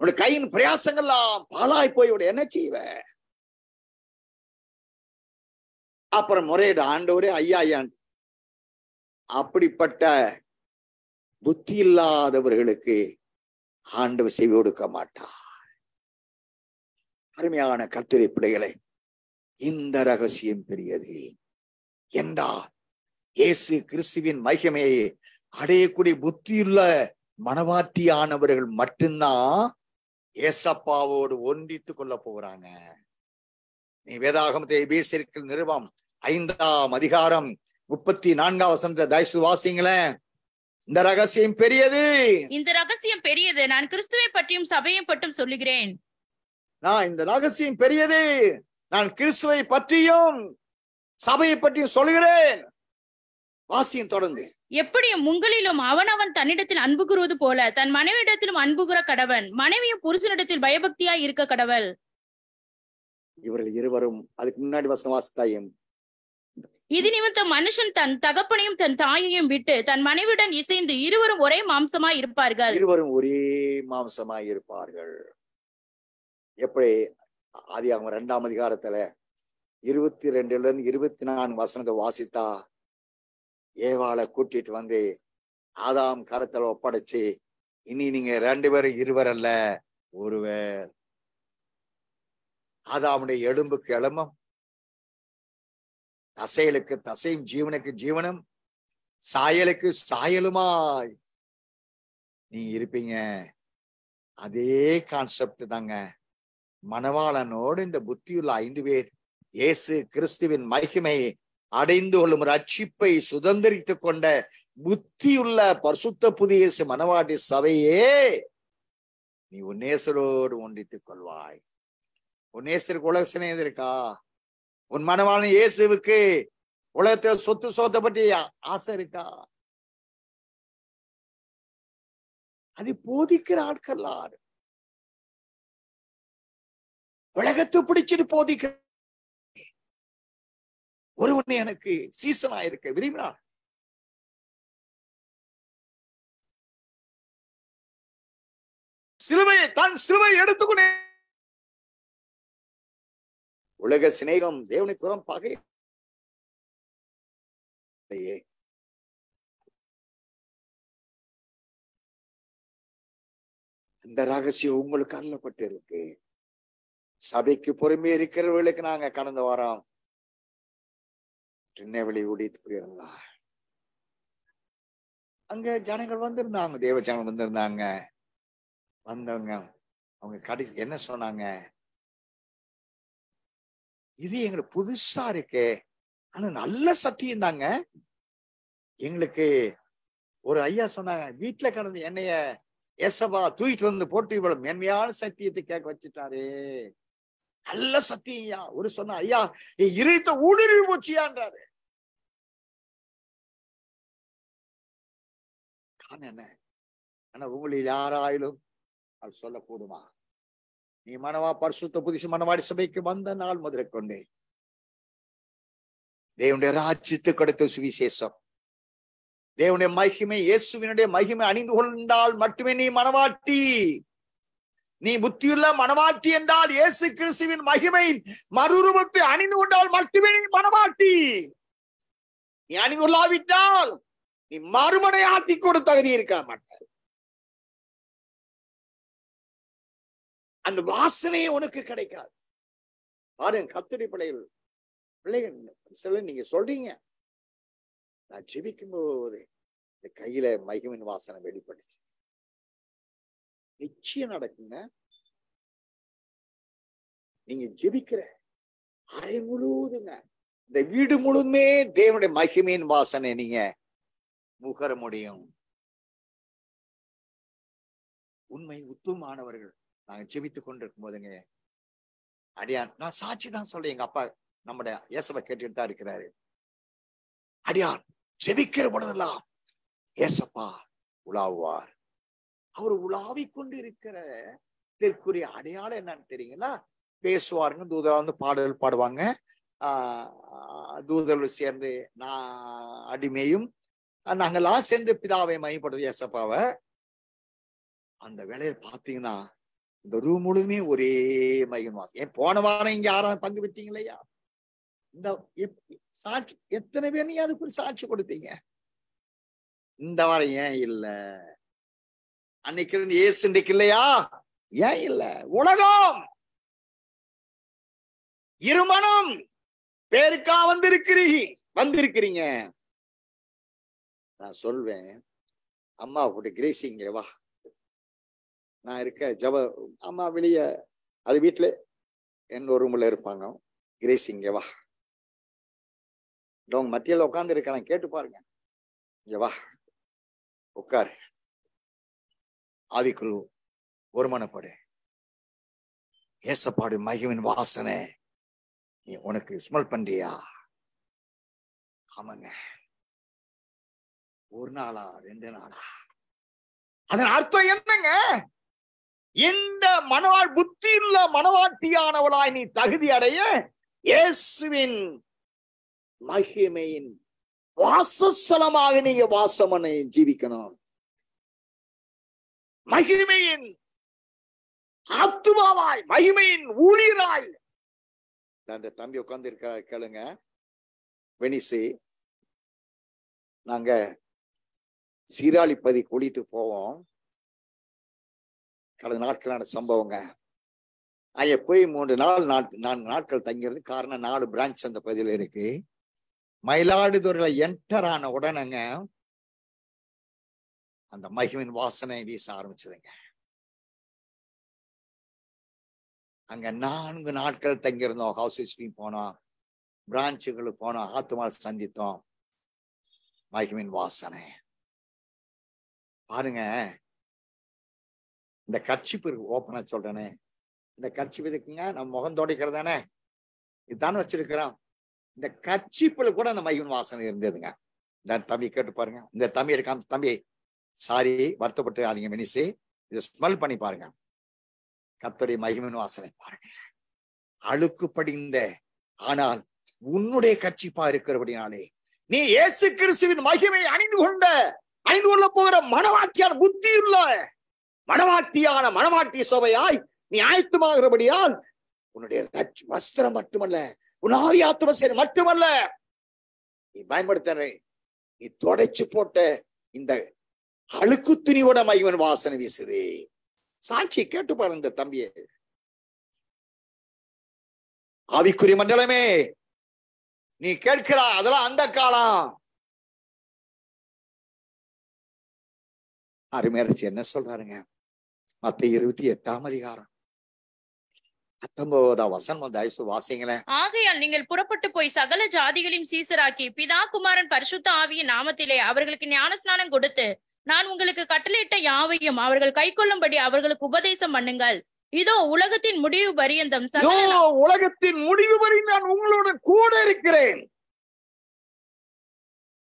உன்னோட கையின் பிரயாசங்கள்லாம் போய் போய்விட என்ன செய்வ? அப்புறம் முறையிட ஆண்டவரே ஐயா ஐயான் அப்படிப்பட்ட புத்தி இல்லாதவர்களுக்கு ஆண்டவர் செவி கொடுக்க மாட்டார். அருமையான கத்துரை பிள்ளைகளை இந்த ரகசியம் பெரியது. என்றால் இயேசு கிறிஸ்துவின் மகிமையை அடையக்கூடிய புத்தியுள்ள மனவாட்டியானவர்கள் மட்டும்தான் ஏசப்பாவோடு ஒன்றித்துக் கொள்ள போகிறாங்க. நீ வேதாகமத்தை எபேசியர்கள் நிறுவம் ஐந்தாம் அதிகாரம் முப்பத்தி நான்காம் வசந்த தயசு வாசிங்களேன். இந்த ரகசியம் பெரியது. இந்த ரகசியம் பெரியது. நான் கிறிஸ்துவை பற்றியும் சபையை பற்றும் சொல்லுகிறேன். நான் இந்த ரகசியம் பெரியது. நான் கிறிஸ்துவை பற்றியும் சபையை பற்றியும் சொல்கிறேன் வாசியம் தொடர்ந்து எப்படியும் உங்களிலும் அவனவன் தன்னிடத்தில் அன்பு கூறுவது போல தன் மனைவியிடத்திலும் அன்பு கூற கடவன். மனைவியும் புருஷனிடத்தில் பயபக்தியாய் இருக்க கடவள். இவர்கள் இருவரும் அதுக்கு முன்னாடி வசனம் வாசித்தாயும் இது நிமித்தம் மனுஷன் தன் தகப்பனையும் தன் தாயையும் விட்டு தன் மனைவியுடன் இசைந்து இருவரும் ஒரே மாம்சமாய் இருப்பார்கள். இருவரும் ஒரே மாம்சமாய் இருப்பார்கள். எப்படி? ஆதி அவங்க ரெண்டாம் அதிகாரத்துல இருபத்தி ரெண்டுல இருந்து இருபத்தி நான்கு வசனத்தை வாசித்தா ஏவாளை கூட்டிட்டு வந்து ஆதாம் கரத்துல ஒப்படைச்சு இனி நீங்க ரெண்டு பேரும் இருவர் அல்ல ஒருவர். ஆதாமுடைய எலும்புக்கு எலும்பும் தசைகளுக்கு தசையும் ஜீவனுக்கு ஜீவனும் சாயலுக்கு சாயலுமாய். நீ இருப்பீங்க. அதே கான்செப்ட் தாங்க. மணவாளனோடு இந்த புத்தியுள்ள ஐந்து பேர் இயேசு கிறிஸ்துவின் மகிமை அடைந்து கொள்ளும் ரட்சிப்பை சுதந்திரித்துக் கொண்ட புத்தியுள்ள பரிசுத்த புதிய மனவாட்டி சபையே நீ உன்னேசரோடு ஒன்றித்துக் கொள்வாய். உன்னேசருக்கு உலக சிநேகம் இருக்கா? உன் மனமான இயேசுவுக்கு உலகத்தில் சொத்து சோத்தை பற்றி ஆசை இருக்கா? அது போதிக்கிற ஆட்கள் ஆறு உலகத்தை பிடிச்சிட்டு போதிக்கிற ஒருவன் எனக்கு சீசனா இருக்க விரும்பினான் சிலுவையை தான் சிலுவை எடுத்துக்கொண்டே உலக சிநேகம் தேவனுக்கு புறம் பகை அந்த ரகசியம் உங்களுக்கு அருளப்பட்டு இருக்கு சபைக்கு பொறுமை இருக்கிறவர்களுக்கு நாங்க கடந்த வாரம். திருநெல்வேலி உடைத்து போயிருந்தா. அங்க ஜனங்கள் வந்திருந்தாங்க தேவ ஜனங்கள் வந்திருந்தாங்க. வந்தவங்க அவங்க கடைசி என்ன சொன்னாங்க? இது எங்களுக்கு புதுசா இருக்கே. ஆனா நல்ல சத்தியம் தாங்க எங்களுக்கு ஒரு ஐயா சொன்னாங்க வீட்டுல கடந்த என்னைய ஏசபா தூக்கிட்டு வந்து போட்டு இவ்வளவு மென்மையான சத்தியத்தை கேட்க வச்சுட்டாரு. நல்ல சத்தியா ஒரு சொன்ன ஐயா என் இருத்த ஊடுருவி போச்சியான்றாரு. என்ன? ஆனா உங்களில் யாராயிலும் அது சொல்லக்கூடுமா? நீ மனவா பரிசுத்த புதிசு மனவாடி சபைக்கு வந்த நாள் முதலை கொண்டே தேவனுடைய ராஜ்யத்து கொடுத்த சுவிசேஷம். தேவனுடைய மகிமை இயேசுவினுடைய மகிமை அணிந்து கொண்டால் மட்டுமே நீ மனவாட்டி. நீ புத்தியுள்ள மனவாட்டி என்றால் இயேசு கிறிஸ்துவின் மகிமை மறுரூபத்தை அணிந்து கொண்டால் மட்டுமே நீ மனவாட்டி. நீ அணிந்து கொள்ளாவிட்டால் நீ மறுமனை ஆட்டி கூட தகுதி இருக்க மாட்ட. அந்த வாசனையே உனக்கு கிடைக்காது. பாருங்க கத்தடி பிள்ளைகள் பிள்ளைகள் சில நீங்க சொல்றீங்க. நான் ஜெபிக்கும் போது இந்த கையில மகிமின் வாசனை வெளிப்படுச்சு நிச்சயம் நடக்குங்க. நீங்க ஜெபிக்கிற அறை முழுவதுங்க. இந்த வீடு முழுமே தேவனுடைய மகிமையின் வாசனை நீங்க முகர முடியும். உண்மை உத்துமானவர்கள் நாங்க ஜெபித்து கொண்டிருக்கும் போதுங்க அடியான் நான் சாட்சி தான் சொல்ல எங்க அப்பா நம்முடைய இயேசுவை கேட்டுட்டு தான் இருக்கிறாரு. அடியான் ஜெபிக்கிற பொழுதெல்லாம் ஏசப்பா உலாவுவார். அவர் உலாவிக் கொண்டு இருக்கிற தெற்குரிய அடையாளம் என்னன்னு தெரியுங்களா? பேசுவாருங்க தூதரா வந்து பாடல் பாடுவாங்க. ஆஹ் தூதர்கள் சேர்ந்து நான் அடிமையும் நாங்கெல்லாம் சேர்ந்து பிதாவை மையப்படுது ஏசப்பாவை அந்த வேலையை பார்த்தீங்கன்னா இந்த ரூம் முழுதுமே ஒரே மகின் வாசம் ஏன் போன வாரம் இங்க யாரும் பங்கு பெற்றீங்க இல்லையா இந்த சாட்சி எத்தனை பேர் நீ அதுக்கு ஒரு சாட்சி கொடுத்தீங்க? இந்த வாரம் ஏன் இல்ல? அன்னைக்கு ஏசு இன்றைக்கு இல்லையா? ஏன் இல்ல? உலகம்! இருமணம் பேருக்கா வந்திருக்கிறீ வந்திருக்கிறீங்க. நான் சொல்வேன் அம்மா கூட கிரேசிங்க வா. நான் இருக்க ஜப அம்மா வெளிய அது வீட்டுல எங்க ரூம்ல இருப்பாங்க. கிரேசி இங்கே வா. இதோ மத்தியில் மத்தியில உட்கார்ந்து கேட்டு பாருங்க. இங்கே வா. உட்காரு ஆவிக்குள் ஒருமனப்படு. ஏசப்பாடு மகிவின் வாசனை. நீ உனக்கு ஸ்மெல் பண்றியா? ஆமாங்க. ஒரு நாளா ரெண்டு நாளா. அதன் அர்த்தம் என்னங்க? இந்த மனவாள் புத்தியுள்ள மனவாட்டியானவளாய் நீ தகுதி அடைய இயேசுவின் மகிமையின் வாசஸ்தலமாக நீங்க வாசம் ஜீவிக்கணும். மகிமையின் ஆத்துமாவாய் மகிமையின் ஊழியராய். அந்த தம்பி உட்கார்ந்து இருக்க கேளுங்க. வெனிசு நாங்க சீராளிப்பதி குளித்து போவோம். கடந்த நாட்களான சம்பவங்க. அங்கே போய் மூன்று நாள் நாட்- நான்கு நாட்கள் தங்கிறது காரணம் நாலு பிரான்ச் அந்த பகுதியில் இருக்கு. மயிலாடுதுறையில என்டர் ஆன உடனேங்க அந்த மகிமின் வாசனை வீச ஆரம்பிச்சதுங்க. அங்க நான்கு நாட்கள் தங்கியிருந்தோம். ஹவுஸ் ஹிஸ்டரி போனோம். பிரான்ச்சுகளுக்கு போனோம். ஆத்துமால் சந்தித்தோம். மகிமின் வாசனை. பாருங்க இந்த கட்சிப்பு ஓப்பனா சொல்றேனே. இந்த கர்ச்சிப்பு இதுக்குங்க நம்ம முகம் துடைக்கிறது தானே இதுதானே வச்சிருக்கிறோம். இந்த கட்சிப்புல கூட அந்த மையின் வாசனை இருந்ததுங்க. இந்த தம்பி கேட்டு பாருங்க. இந்த தம்பி எடுக்காம தம்பி சாரி வருத்தப்பட்டு அதிக மினிசு. இதை ஸ்மெல் பண்ணி பாருங்க. கத்தோடைய மகிமின் வாசனை பாருங்க. அழுக்கு படிந்த ஆனால் உன்னுடைய கட்சிப்பா இருக்கிறபடினாலே நீ இயேசு கிறிஸ்துவின் மகிமை அணிந்து கொண்ட அணிந்து கொள்ள போகிற மனவாட்டியான புத்தி இல்லை மனவாட்டியான மனவாட்டி சபையாய் நீ ஆயத்தமாகிறபடியால் உன்னுடைய வஸ்திரம் மட்டுமல்ல உன் ஆவியாத்துவ சரி மட்டுமல்ல. நீ பயன்படுத்த நீ தொடைச்சு போட்ட இந்த அழுக்கு துணியோட மைவன் வாசனை வீசுது. சாட்சி கேட்டு பாரு இந்த தம்பியை. ஆவிக்குரிய மண்டலமே நீ கேட்கிறா அதெல்லாம் அந்த காலம். அருமையரசி என்ன சொல்றாருங்க? மத்த இருபத்தி எட்டாம் அதிகாரம். பத்தொன்பதாம் வசனம் தயசு வாசிங்களேன். ஆகையால் நீங்கள் புறப்பட்டு போய் சகல ஜாதிகளையும் சீசராக்கி பிதா குமாரன் பரிசுத்த ஆவியின் நாமத்திலே அவர்களுக்கு ஞானஸ்நானம் கொடுத்து நான் உங்களுக்கு கட்டளையிட்ட யாவையும் அவர்கள் கைக்கொள்ளும்படி அவர்களுக்கு உபதேசம் பண்ணுங்கள். இதோ உலகத்தின் முடிவு பரியந்தம் உலகத்தின் முடிவு வரை நான் உங்களோட கூட இருக்கிறேன்.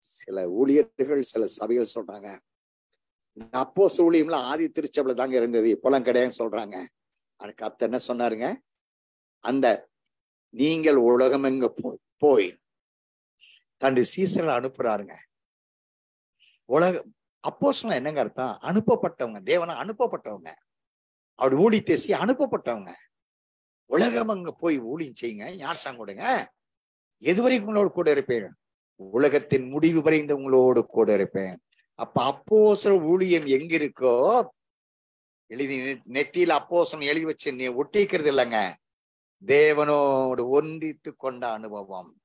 சில ஊழியர்கள் சில சபைகள் சொல்றாங்க அப்போ ஊழியம்ல ஆதி திருச்சபையில தாங்க இருந்தது. இப்பெல்லாம் கிடையாதுன்னு சொல்றாங்க. அதுக்கு அர்த்தம் என்ன சொன்னாருங்க? அந்த நீங்கள் உலகம் எங்க போய் போய் தன்னுடைய சீசனில் அனுப்புறாருங்க. உலக அப்போ என்னங்க அர்த்தம்? அனுப்பப்பட்டவங்க. தேவனா அனுப்பப்பட்டவங்க. அப்படி ஊழி தேசி அனுப்பப்பட்டவங்க. உலகம் அங்க போய் ஊழியம் செய்யுங்க. யார் சாங் கொடுங்க? எதுவரைக்கும் உங்களோட கூட இருப்பேன். உலகத்தின் முடிவு வரைந்து உங்களோடு கூட இருப்பேன். அப்ப அப்போசர ஊழியம் எங்க இருக்கோ எழுதி நெத்தியில் நெத்தியில அப்போசனம் எழுதி வச்சு நீ ஒட்டிக்கிறது இல்லைங்க. தேவனோடு ஒன்றித்து கொண்ட அனுபவம்.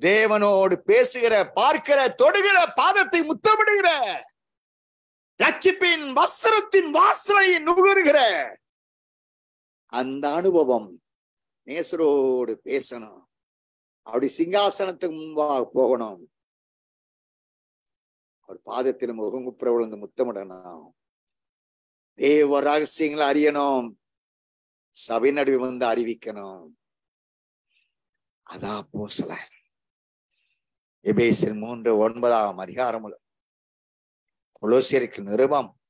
தேவனோடு பேசுகிற பார்க்கிற தொடுகிற பாதத்தை முத்தமிடுகிற ரட்சிப்பின் வஸ்திரத்தின் வாசலை நுகருகிற அந்த அனுபவம் நேசரோடு பேசணும். அப்படி சிங்காசனத்துக்கு முன்பாக போகணும். அவர் பாதத்தில் முகங்குப்புற விழுந்து முத்தமிடணும். தேவ ரகசியங்களை அறியணும். சபை நடுவே வந்து அறிவிக்கணும். அதான் போசல எபேசின் மூன்று ஒன்பதாம் அதிகாரம் குலோசியருக்கு நிருபம்.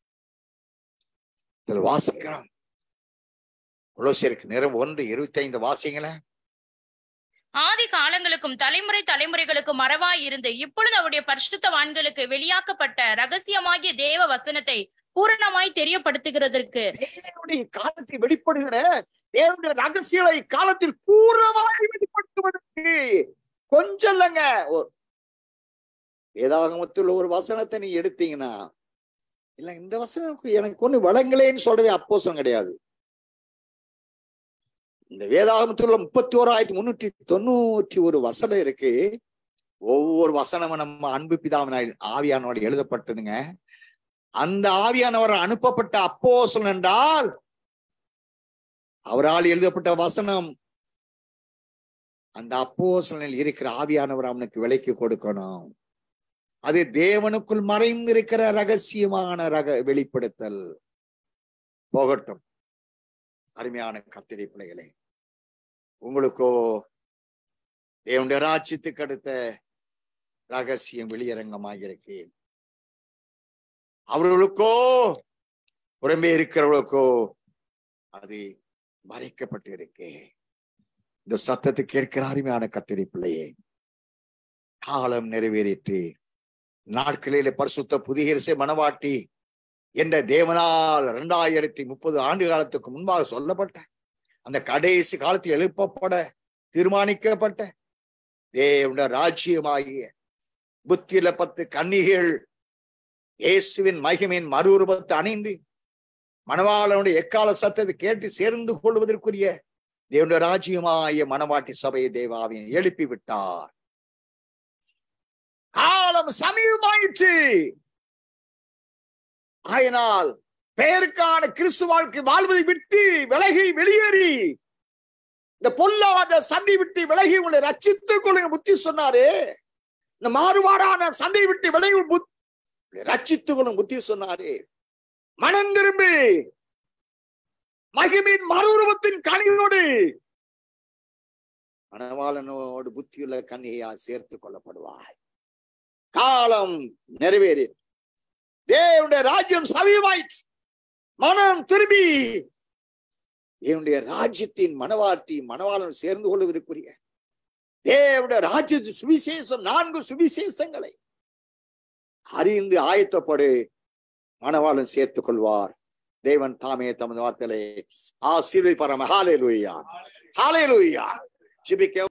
இதில் வாசிக்கிறோம். கொலோசியருக்கு நிறம் ஒன்று இருபத்தி ஐந்து வாசிங்களேன். ஆதி காலங்களுக்கும் தலைமுறை தலைமுறைகளுக்கும் மறவாய் இருந்து இப்பொழுது அவருடைய பரிசுத்தவான்களுக்கு வெளியாக்கப்பட்ட ரகசியமாகிய தேவ வசனத்தை பூரணமாய் தெரியப்படுத்துகிறதற்கு. தேவனுடைய காலத்தில் வெளிப்படுகிற தேவனுடைய ரகசியலை காலத்தில் பூரணமாய் வெளிப்படுத்துவதற்கு. கொஞ்சம் இல்லைங்க. வேதாகமத்தில் ஒரு வசனத்தை நீ எடுத்தீங்கன்னா இல்ல இந்த வசனம் எனக்கு ஒண்ணு வழங்கலேன்னு சொல்றவே அப்போசம் கிடையாது. இந்த வேதாகமத்தில் உள்ள முப்பத்தி ஓராயிரத்தி முன்னூற்றி தொண்ணூற்றி ஒரு வசனம் இருக்கு. ஒவ்வொரு வசனமும் நம்ம அன்பு பிதாவினால் ஆவியானோட எழுதப்பட்டதுங்க. அந்த ஆவியானவர் அனுப்பப்பட்ட அப்போ என்றால் அவரால் எழுதப்பட்ட வசனம் அந்த அப்போசனில் இருக்கிற ஆவியானவர் அவனுக்கு விலைக்கு கொடுக்கணும். அது தேவனுக்குள் மறைந்திருக்கிற ரகசியமான ரக வெளிப்படுத்தல். போகட்டும். அருமையான கத்திரை பிள்ளைகளே. உங்களுக்கோ தேவனுடைய ராட்சியத்துக்கு அடுத்த ரகசியம் வெளியரங்கமாக இருக்கு அவர்களுக்கோ புறம்பே இருக்கிறவர்களுக்கோ அது மறைக்கப்பட்டு இருக்கு இந்த சத்தத்தை கேட்கிற அருமையான கட்டிடை பிள்ளையே காலம் நிறைவேறிற்று. நாட்களில பரிசுத்த புதிய மனவாட்டி என்ற தேவனால் இரண்டாயிரத்தி முப்பது ஆண்டு காலத்துக்கு முன்பாக சொல்லப்பட்ட அந்த கடைசி காலத்தில் எழுப்பப்பட தீர்மானிக்கப்பட்ட தேவன ராஜ்யமாகிய புத்தியில பத்து கன்னிகள் இயேசுவின் மகிமையின் உருவத்தை அணிந்து மணவாளனுடைய எக்கால சத்தத்தை கேட்டு சேர்ந்து கொள்வதற்குரிய தேவனுடைய ராஜ்யமாய மணவாட்டி சபையை தேவாவின் எழுப்பி விட்டார். காலம் சமீபமாயிற்று. ஆயினால் பெயருக்கான கிறிஸ்து வாழ்க்கை வாழ்வதை விட்டு விலகி வெளியேறி இந்த பொல்லாத சந்தை விட்டு விலகி உங்களை ரச்சித்துக் கொள்ளுங்க புத்தி சொன்னாரு. இந்த மாறுபாடான சந்தை விட்டு விலகி ரச்சித்துக் கொள்ளும் புத்தி சொன்னாரே. மனம் திரும்பி மகிமின் மறுரூபத்தின் கனியோடு மணவாளனோடு புத்தியுள்ள கன்னியா சேர்த்துக் கொள்ளப்படுவாய். காலம் நிறைவேறி தேவனுடைய ராஜ்யம் சமீபாயிற்று மனம் திரும்பி. என்னுடைய ராஜ்யத்தின் மனவாட்டி மனவாளன் சேர்ந்து கொள்வதற்குரிய தேவட ராஜ்யத்தின் சுவிசேஷம் நான்கு சுவிசேஷங்களை அறிந்து ஆயத்தப்படு. மணவாளன் சேர்த்துக் கொள்வார். தேவன் தாமே தமது வார்த்தைகளை பரம ஹாலே லூயா ஹாலே லூயா ஜிபிக்க